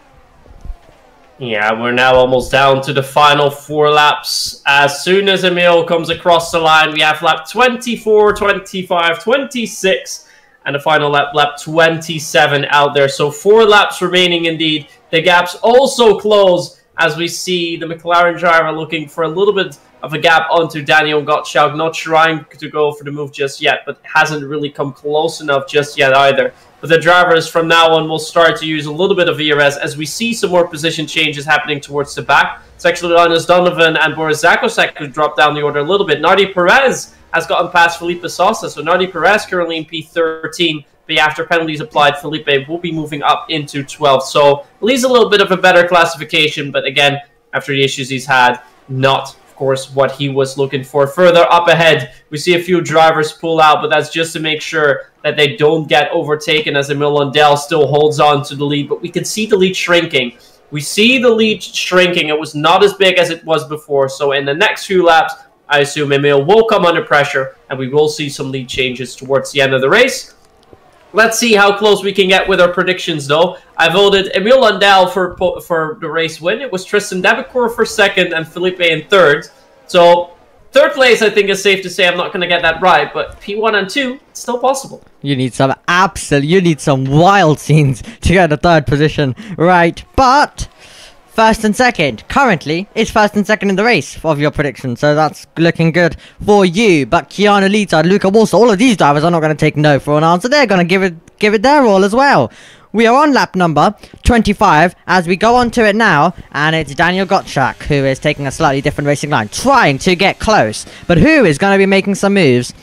Yeah, we're now almost down to the final four laps. As soon as Emil comes across the line, we have lap 24, 25, 26, and the final lap, lap 27 out there. So four laps remaining indeed. The gaps also close as we see the McLaren driver looking for a little bit of a gap onto Daniel Gottschalk, not trying to go for the move just yet, but hasn't really come close enough just yet either. But the drivers from now on will start to use a little bit of ERS as we see some more position changes happening towards the back. It's actually Linus Donovan and Boris Zakosek who dropped down the order a little bit. Nardi Perez has gotten past Felipe Souza, so Nardi Perez currently in P13. But after penalties applied, Felipe will be moving up into 12th. So leaves a little bit of a better classification, but again, after the issues he's had, not of course, what he was looking for. Further up ahead, we see a few drivers pull out, but that's just to make sure that they don't get overtaken as Emil Lundell still holds on to the lead. But we can see the lead shrinking. We see the lead shrinking. It was not as big as it was before. So in the next few laps, I assume Emil will come under pressure, and we will see some lead changes towards the end of the race. Let's see how close we can get with our predictions, though. I voted Emil Lundell for for the race win. It was Tristan Debecourt for second and Felipe in third. So third place, I think, is safe to say. I'm not going to get that right, but P1 and 2, it's still possible. You need some absolute, you need some wild scenes to get a third position right. But first and second. Currently, is first and second in the race of your prediction, so that's looking good for you. But Keanu Lita, Luca Walser, all of these drivers are not going to take no for an answer. They're going to give it give it their all as well. We are on lap number 25 as we go on to it now, and it's Daniel Gottschalk who is taking a slightly different racing line, trying to get close, but who is going to be making some moves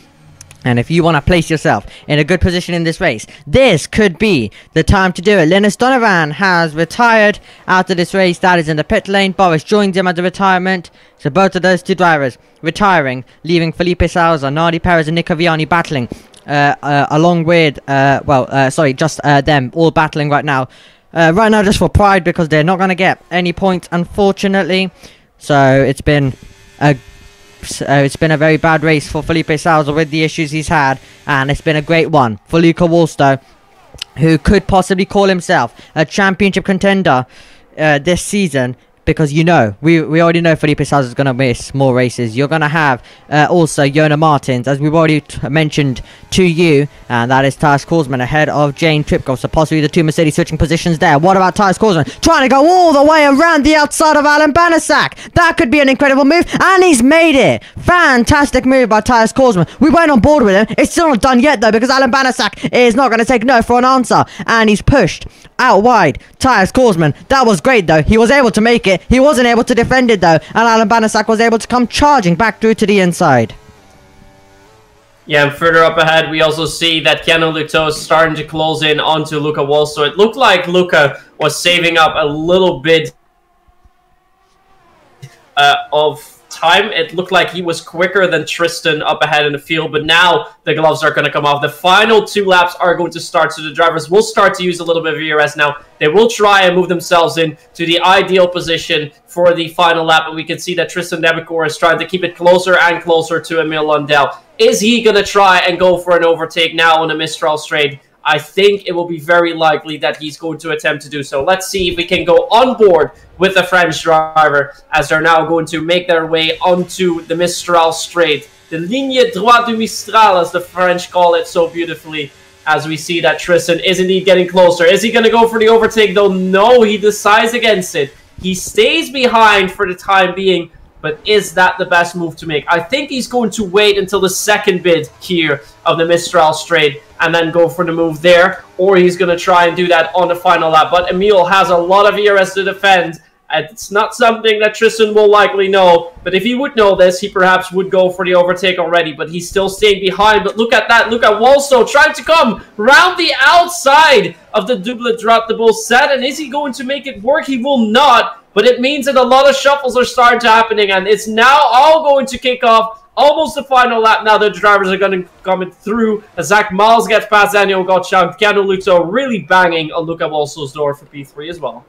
and if you want to place yourself in a good position in this race, this could be the time to do it. Linus Donovan has retired after this race. That is in the pit lane. Boris joins him at the retirement. So both of those two drivers retiring, leaving Felipe Souza, Nardi Perez and Nico Viani battling. Uh, uh, along with, uh, well, sorry, just them all battling right now. Right now just for pride because they're not going to get any points, unfortunately. So it's been a uh, it's been a very bad race for Felipe Souza with the issues he's had, and it's been a great one for Luca Wolstow, who could possibly call himself a championship contender uh, this season because you know we we already know Felipe Souza is going to miss more races. You're going to have uh, also Yona Martins, as we've already mentioned to you, and that is Tyus Korsman ahead of Jane Tripko. So possibly the two Mercedes switching positions there. What about Tyus Korsman trying to go all the way around the outside of Alan Banaszak? That could be an incredible move, and he's made it. Fantastic move by Tyus Korsman. We went on board with him. It's still not done yet though because Alan Banaszak is not going to take no for an answer, and he's pushed out wide. Tyus Korsman. That was great though. He was able to make it. He wasn't able to defend it though. And Alan Banaszak was able to come charging back through to the inside. Yeah, and further up ahead, we also see that Keanu Luto is starting to close in onto Luca Wall. So it looked like Luca was saving up a little bit uh, of time. It looked like he was quicker than Tristan up ahead in the field, but now the gloves are going to come off. The final two laps are going to start, so the drivers will start to use a little bit of ERS now. They will try and move themselves in to the ideal position for the final lap, and we can see that Tristan Debecourt is trying to keep it closer and closer to Emil Lundell. Is he going to try and go for an overtake now on the Mistral straight? I think it will be very likely that he's going to attempt to do so. Let's see if we can go on board with the French driver as they're now going to make their way onto the Mistral Straight. The Ligne Droite du Mistral, as the French call it so beautifully, as we see that Tristan is indeed getting closer. Is he going to go for the overtake, though? No, he decides against it. He stays behind for the time being, but is that the best move to make? I think he's going to wait until the second bid here of the Mistral Straight and then go for the move there, or he's going to try and do that on the final lap. But Emil has a lot of ERS to defend. And it's not something that Tristan will likely know, but if he would know this, he perhaps would go for the overtake already, but he's still staying behind. But look at that, look at Walso trying to come round the outside of the Double Droite du Beausset, and is he going to make it work? He will not, but it means that a lot of shuffles are starting to happening, and it's now all going to kick off almost the final lap now. The drivers are going to come through. Zach Miles gets past Daniel Gottschalk, Keanu Luto really banging on Luca Walso's door for P3 as well.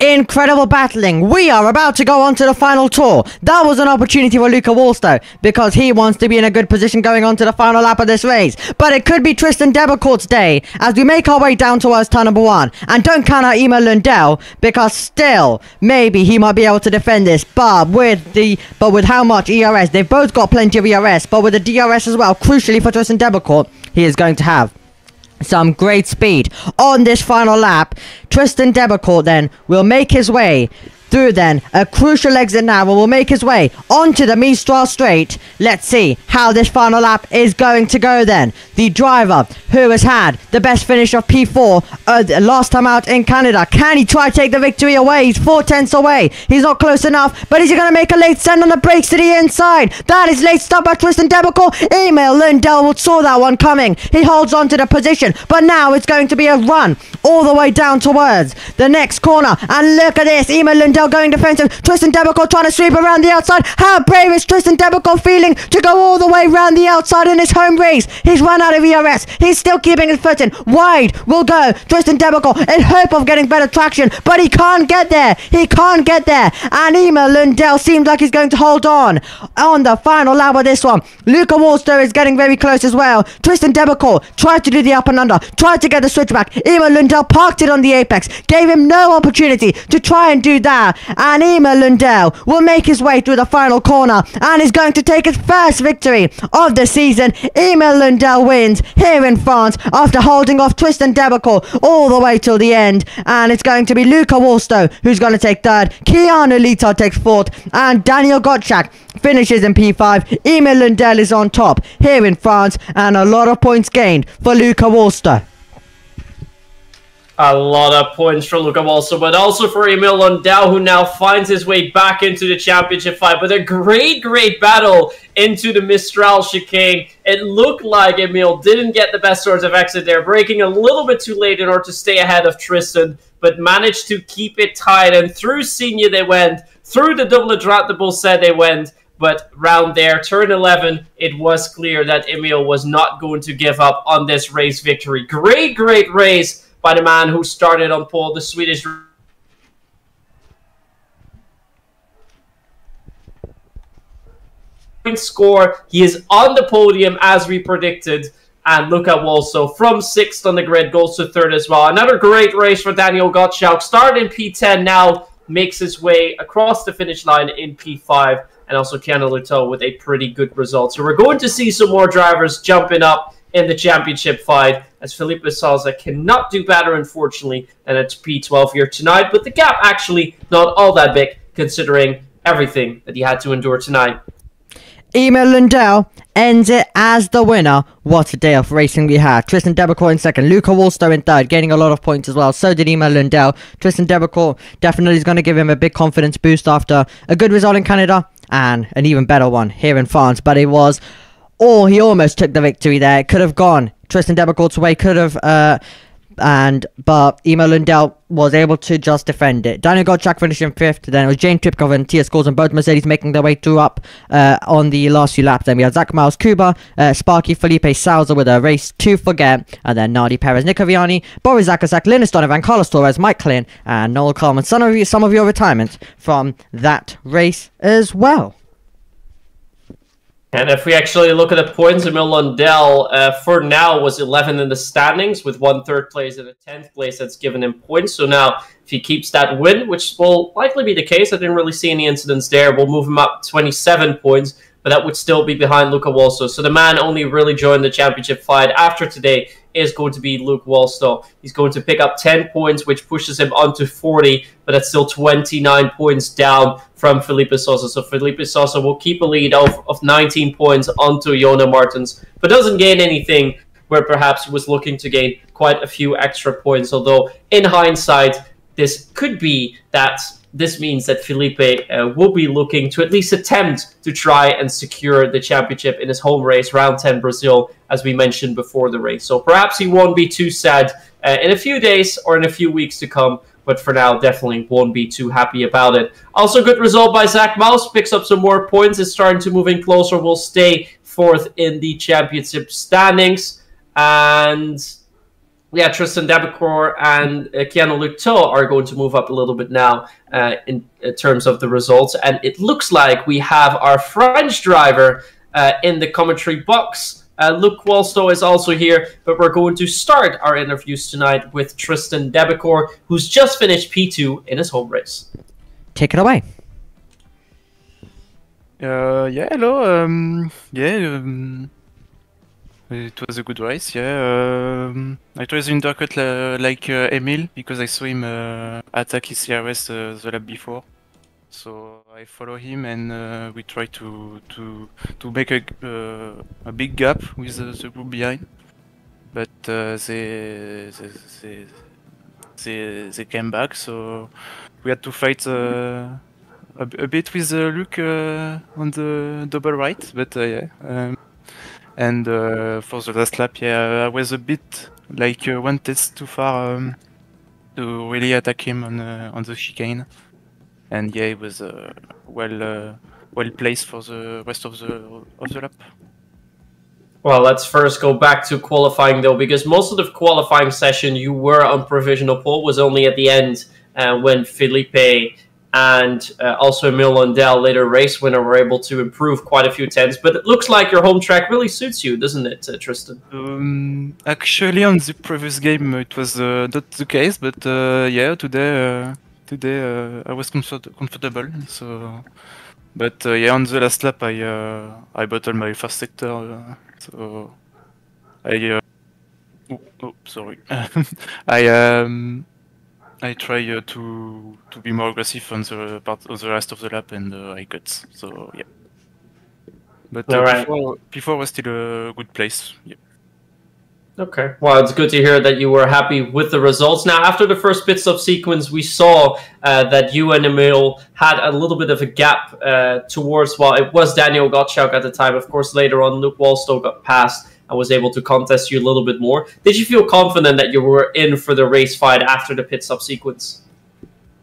Incredible battling. We are about to go on to the final tour. That was an opportunity for Luca Wallstow because he wants to be in a good position going on to the final lap of this race. But it could be Tristan Debecourt's day as we make our way down towards turn number one. And don't count out Emil Lundell because still, maybe he might be able to defend this. But with the but with how much ERS, they've both got plenty of ERS, but with the DRS as well, crucially for Tristan Debecourt, he is going to have some great speed on this final lap. Tristan Debecourt then will make his way through then a crucial exit now and will make his way onto the Mistral Straight. Let's see how this final lap is going to go then. The driver who has had the best finish of P4 uh, last time out in Canada. Can he try to take the victory away? He's four tenths away. He's not close enough, but is he going to make a late send on the brakes to the inside? That is late stop by Tristan Debecourt. Emil Lundell saw that one coming. He holds on to the position, but now it's going to be a run all the way down towards the next corner. And look at this. Email Emil Going defensive. Tristan Debecourt trying to sweep around the outside. How brave is Tristan Debecourt feeling to go all the way around the outside in his home race? He's run out of ERS. He's still keeping his foot in. Wide will go Tristan Debecourt in hope of getting better traction, but he can't get there. He can't get there. And Emil Lundell seems like he's going to hold on on the final lap of this one. Luca Wallster is getting very close as well. Tristan Debecourt tried to do the up and under, tried to get the switchback. Emil Lundell parked it on the apex, gave him no opportunity to try and do that and Emil Lundell will make his way through the final corner and is going to take his first victory of the season. Emil Lundell wins here in France after holding off Tristan Debecourt all the way till the end and it's going to be Luca Wallstow who's going to take third, Keanu Lita takes fourth and Daniel Gottschalk finishes in P5. Emil Lundell is on top here in France and a lot of points gained for Luca Wallstow a lot of points for Luca also, but also for Emil Lundell, who now finds his way back into the championship fight. But a great, great battle into the Mistral chicane. It looked like Emil didn't get the best sort of exit there, breaking a little bit too late in order to stay ahead of Tristan, but managed to keep it tight. And through Signes they went, through the Double Droite du Beausset they went. But round there, turn 11, it was clear that Emil was not going to give up on this race victory. Great, great race by the man who started on pole, the Swedish score. He is on the podium as we predicted. And look at Walso from sixth on the grid, goes to third as well. Another great race for Daniel Gottschalk. Started in P10 now, makes his way across the finish line in P5. And also Keanu Luto with a pretty good result. So we're going to see some more drivers jumping up in the championship fight, as Felipe Souza cannot do better, unfortunately, than at P12 here tonight. But the gap actually not all that big, considering everything that he had to endure tonight. Emil Lundell ends it as the winner. What a day of racing we had. Tristan Debecourt in second, Luca Wallstow in third, gaining a lot of points as well. So did Emil Lundell. Tristan Debecourt definitely is going to give him a big confidence boost after a good result in Canada and an even better one here in France. But it was or he almost took the victory there. Could have gone Tristan Debecourt's way, could have, uh, and but Emil Lundell was able to just defend it. Daniel Gottschalk finishing fifth. Then it was Jane Tripkov and Tia Scores and both Mercedes making their way through up uh, on the last few laps. Then we had Zach Miles, Kuba, uh, Sparky, Felipe Souza with a race to forget, and then Nardi Perez, Nico Viani, Boris Zakasak, Linus Donovan, Carlos Torres, Mike Klin, and Noel Coleman. Some of you, some of your retirement from that race as well. And if we actually look at the points, Emil Lundell, uh, for now, was 11 in the standings with one third place and a 10th place that's given him points. So now, if he keeps that win, which will likely be the case, I didn't really see any incidents there, we'll move him up 27 points, but that would still be behind Luca Walso. So the man only really joined the championship fight after today is going to be Luke Wallstall. He's going to pick up 10 points, which pushes him onto 40, but that's still 29 points down from Felipe Souza. So Felipe Souza will keep a lead of, of 19 points onto Jona Martins, but doesn't gain anything where perhaps he was looking to gain quite a few extra points. Although, in hindsight, this could be that this means that Felipe uh, will be looking to at least attempt to try and secure the championship in his home race, round 10 Brazil, as we mentioned before the race. So perhaps he won't be too sad uh, in a few days or in a few weeks to come, but for now, definitely won't be too happy about it. Also, good result by Zach Mouse, picks up some more points, is starting to move in closer, will stay fourth in the championship standings. And yeah, Tristan Debecourt and uh, Keanu Lucteau are going to move up a little bit now uh, in, in, terms of the results. And it looks like we have our French driver uh, in the commentary box. Uh, Luke Wallstow is also here, but we're going to start our interviews tonight with Tristan Debecourt, who's just finished P2 in his home race. Take it away. Uh, yeah, hello. Um, yeah. Um... It was a good race, yeah. Um, I tried the undercut like uh, Emil because I saw him uh, attack his CRS uh, the lap before. So I follow him and uh, we try to to to make a, uh, a big gap with the group behind. But they, they, they, they they came back, so we had to fight a, a, bit with Luke on the double right. But yeah. Um, and uh, for the last lap, yeah, I was a bit like uh, one test too far um, to really attack him on uh, on the chicane. And yeah, he was uh, well uh, well placed for the rest of the of the lap. Well, let's first go back to qualifying though, because most of the qualifying session you were on provisional pole was only at the end uh, when Felipe and uh, also Emil Lundell, later race winner, were able to improve quite a few tenths. But it looks like your home track really suits you, doesn't it, uh, Tristan? Um, actually, on the previous game, it was uh, not the case, but uh, yeah, today, uh, today uh, I was comfort- comfortable. So, but yeah, on the last lap, I I battled my first sector, so I. Oh, oh, sorry. I um, I try uh, to to be more aggressive on the part of the rest of the lap and uh, I cut. So yeah. But uh, right. before, before was still a good place. Yeah. Okay. Well, it's good to hear that you were happy with the results. Now, after the first pit stop sequence, we saw uh, that you and Emil had a little bit of a gap uh, towards, well, it was Daniel Gottschalk at the time. Of course, later on, Luke Wallstow got passed. I was able to contest you a little bit more. Did you feel confident that you were in for the race fight after the pit stop sequence?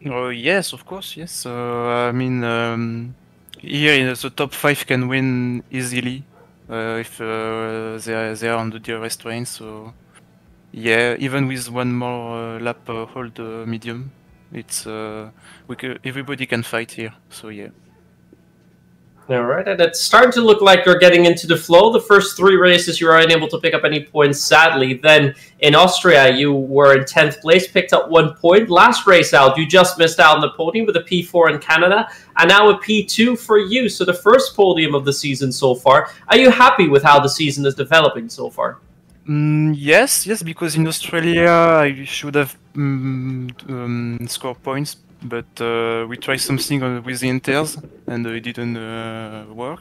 Oh yes, of course, yes. Uh, I mean, um, here in the top five can win easily uh, if uh, they are they are on the DRS train. So yeah, even with one more uh, lap uh, hold uh, medium, it's we everybody can fight here. So yeah. All right, and it's starting to look like you're getting into the flow. The first three races, you were unable to pick up any points, sadly. Then in Austria, you were in 10th place, picked up one point. Last race out, you just missed out on the podium with a P4 in Canada, and now a P2 for you. So the first podium of the season so far. Are you happy with how the season is developing so far? Mm, yes, yes, because in Australia, I should have mm, um, scored points but uh, we tried something on, with the inters and uh, it didn't uh, work.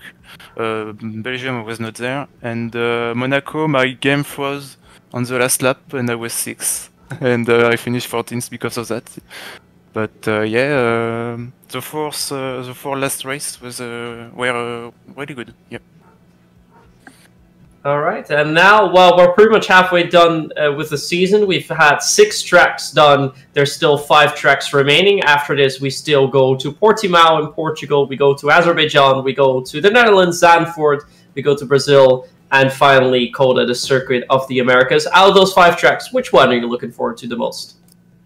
Uh, Belgium was not there, and uh, Monaco, my game froze on the last lap, and I was six, and uh, I finished 14th because of that. But yeah, the fourth, the four last race was were really good. Yeah. All right, and now, well, we're pretty much halfway done uh, with the season. We've had six tracks done. There's still five tracks remaining. After this, we still go to Portimao in Portugal. We go to Azerbaijan. We go to the Netherlands, Zandvoort. We go to Brazil, and finally, COTA, the Circuit of the Americas. Out of those five tracks, which one are you looking forward to the most?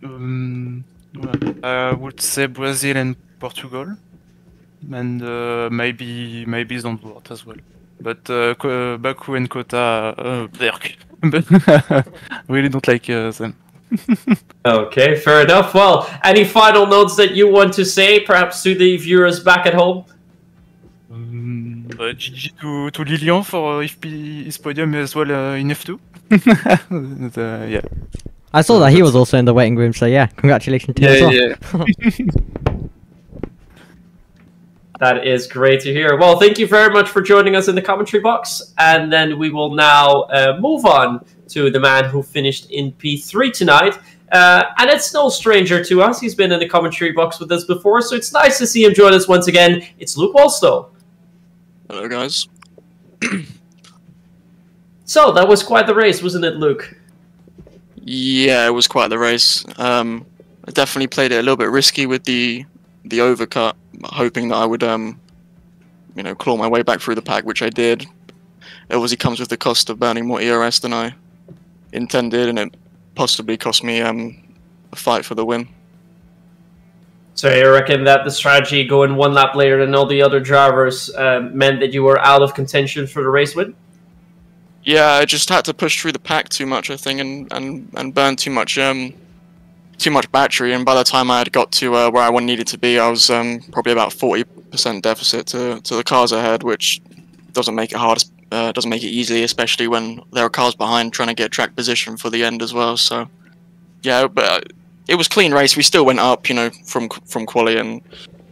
Um, I would say Brazil and Portugal, and uh, maybe maybe Zandvoort as well. But uh, Baku and COTA, uh, Berk. But really don't like uh, them. Okay, fair enough. Well, any final notes that you want to say, perhaps to the viewers back at home? Um, uh, GG to, to Lilian for FP his podium as well uh, in F2. And, uh, yeah. I saw that he was also in the waiting room, so yeah, congratulations to you as well. That is great to hear. Well, thank you very much for joining us in the commentary box. And then we will now uh, move on to the man who finished in P3 tonight. Uh, and it's no stranger to us. He's been in the commentary box with us before, so it's nice to see him join us once again. It's Luke Walstow. Hello, guys. So, that was quite the race, wasn't it, Luke? Yeah, it was quite the race. Um, I definitely played it a little bit risky with the the overcut, hoping that I would, um, you know, claw my way back through the pack, which I did. It obviously comes with the cost of burning more ERS than I intended, and it possibly cost me um, a fight for the win. So, you reckon that the strategy going one lap later than all the other drivers uh, meant that you were out of contention for the race win? Yeah, I just had to push through the pack too much, I think, and and and burn too much um too much battery. And by the time I had got to uh, where I needed to be, I was um probably about forty percent deficit to to the cars ahead, which doesn't make it hard. Uh, doesn't make it easy, especially when there are cars behind trying to get track position for the end as well. So yeah, but uh, it was clean race. We still went up, you know, from from quali, and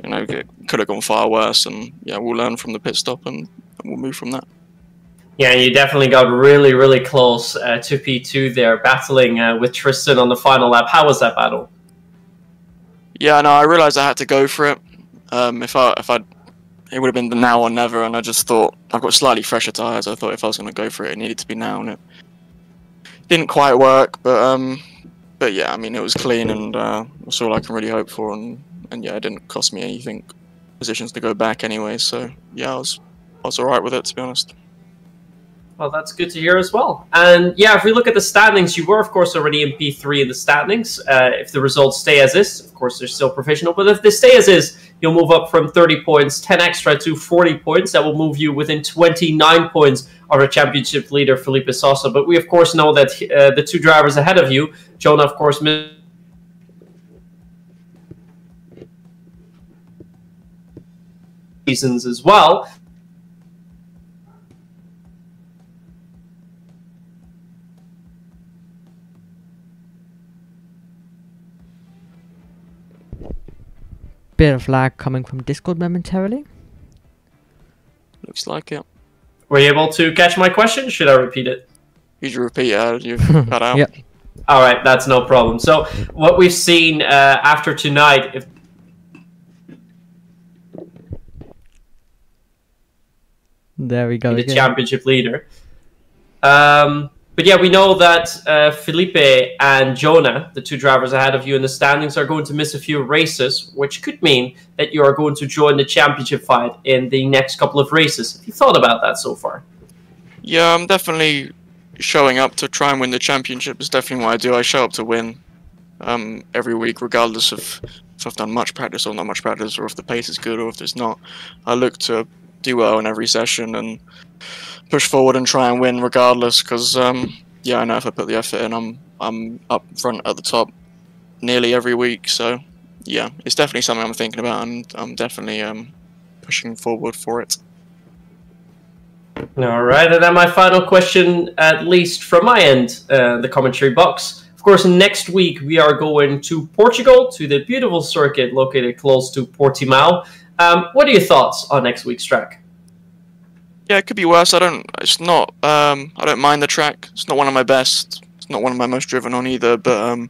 you know, it could have gone far worse. And yeah, we'll learn from the pit stop and, and we'll move from that. Yeah, you definitely got really, really close uh, to P2 there, battling uh, with Tristan on the final lap. How was that battle? Yeah, no, I realized I had to go for it. Um, if I if I, it would have been the now or never, and I just thought I've got slightly fresher tires. I thought if I was going to go for it, it needed to be now, and it didn't quite work. But um, but yeah, I mean, it was clean, and uh, that's all I can really hope for. And and yeah, it didn't cost me anything positions to go back anyway. So yeah, I was I was alright with it to be honest. Well, that's good to hear as well. And yeah, if we look at the standings, you were, of course, already in P3 in the standings. Uh, if the results stay as is, of course, they're still provisional. But if they stay as is, you'll move up from 30 points, 10 extra to 40 points. That will move you within 29 points of the championship leader, Felipe Souza. But we, of course, know that uh, the two drivers ahead of you, Jonah, of course, missed seasons as well. Bit of lag coming from Discord momentarily. Looks like it. Were you able to catch my question? Should I repeat it? You should repeat it. You cut out. Yep. All right, that's no problem. So what we've seen uh, after tonight, if There we go. the again. championship leader. Um, but yeah, we know that uh, Felipe and Jonah, the two drivers ahead of you in the standings, are going to miss a few races, which could mean that you are going to join the championship fight in the next couple of races. Have you thought about that so far? Yeah, I'm definitely showing up to try and win the championship. Is definitely what I do. I show up to win um, every week, regardless of if I've done much practice or not much practice, or if the pace is good or if it's not. I look to do well in every session and push forward and try and win regardless. Because um, yeah, I know if I put the effort in, I'm I'm up front at the top nearly every week. So yeah, it's definitely something I'm thinking about, and I'm definitely um, pushing forward for it. All right, and then my final question, at least from my end, uh, the commentary box. Of course, next week we are going to Portugal to the beautiful circuit located close to Portimao. Um, what are your thoughts on next week's track? Yeah, it could be worse. I don't. It's not. Um, I don't mind the track. It's not one of my best. It's not one of my most driven on either. But um,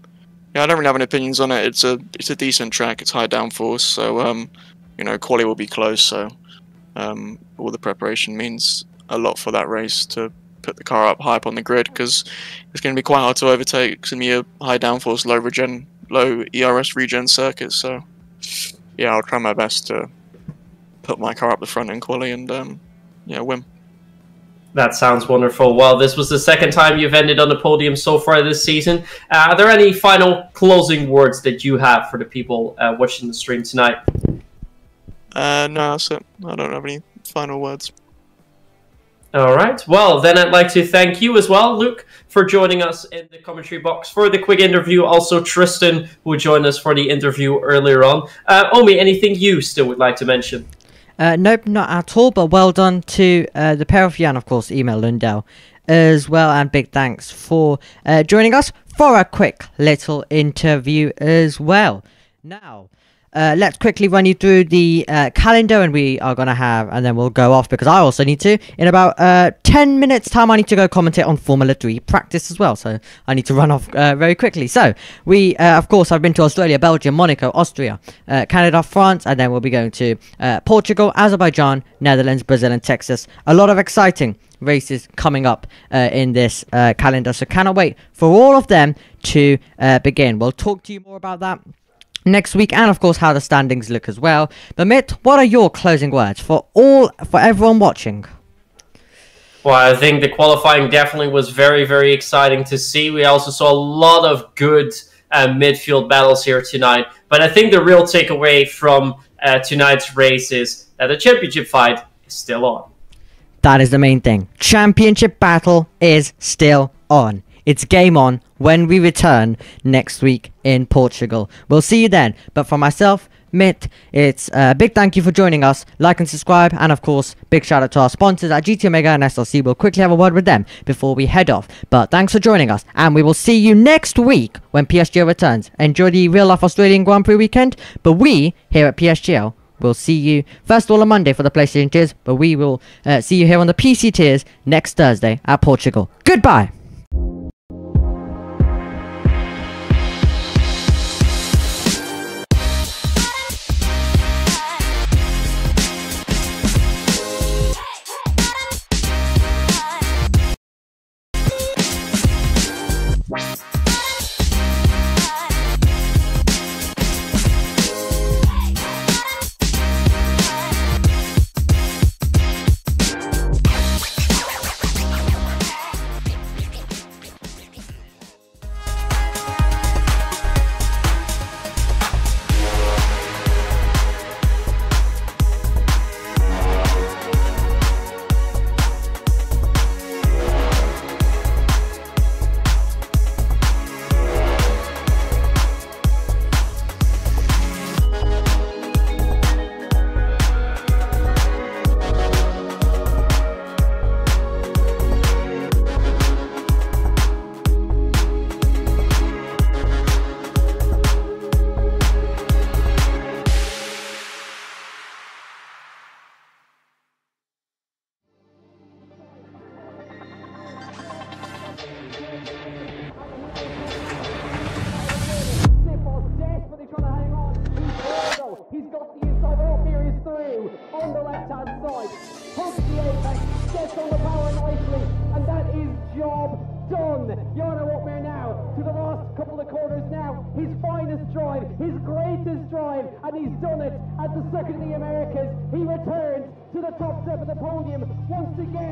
yeah, I don't really have any opinions on it. It's a it's a decent track. It's high downforce, so um, you know, quality will be close. So um, all the preparation means a lot for that race to put the car up high up on the grid because it's going to be quite hard to overtake. It's going to be a high downforce, low regen, low ERS regen circuit. So yeah, I'll try my best to put my car up the front in quali and um, yeah, win. That sounds wonderful. Well, this was the second time you've ended on the podium so far this season. Uh, are there any final closing words that you have for the people uh, watching the stream tonight? Uh, no, that's it. I don't have any final words. All right. Well, then I'd like to thank you as well, Luke, for joining us in the commentary box for the quick interview. Also, Tristan, who joined us for the interview earlier on. Uh, Omi, anything you still would like to mention? Uh, nope, not at all, but well done to uh, the pair of you and, of course, Emil Lundell as well. And big thanks for uh, joining us for a quick little interview as well. Now, uh, let's quickly run you through the uh, calendar and we are going to have and then we'll go off because i also need to in about uh, 10 minutes time i need to go commentate on formula 3 practice as well. So i need to run off uh, very quickly. So we uh, of course i've been to australia belgium monaco austria uh, canada france and then we'll be going to portugal azerbaijan netherlands brazil and texas. A lot of exciting races coming up in this calendar. So cannot wait for all of them to begin. We'll talk to you more about that next week and of course how the standings look as well. But mitt what are your closing words for all for everyone watching? Well i think the qualifying definitely was very very exciting to see. We also saw a lot of good uh, midfield battles here tonight. But i think the real takeaway from uh, tonight's race is that the championship fight is still on. That is the main thing. Championship battle is still on it's game on when we return next week in Portugal. We'll see you then. But for myself, Mitt, it's a big thank you for joining us. Like and subscribe, and of course, big shout out to our sponsors at GT Omega and SRC. We'll quickly have a word with them before we head off. But thanks for joining us, and we will see you next week when PSGL returns. Enjoy the real life Australian Grand Prix weekend. But we here at PSGL We'll see you first of all on Monday for the PlayStation tiers, but we will uh, see you here on the PC tiers next Thursday at Portugal. Goodbye!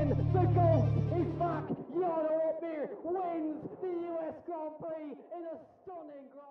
The ghost is back. Jarno Opmeer wins the US Grand Prix in a stunning Grand.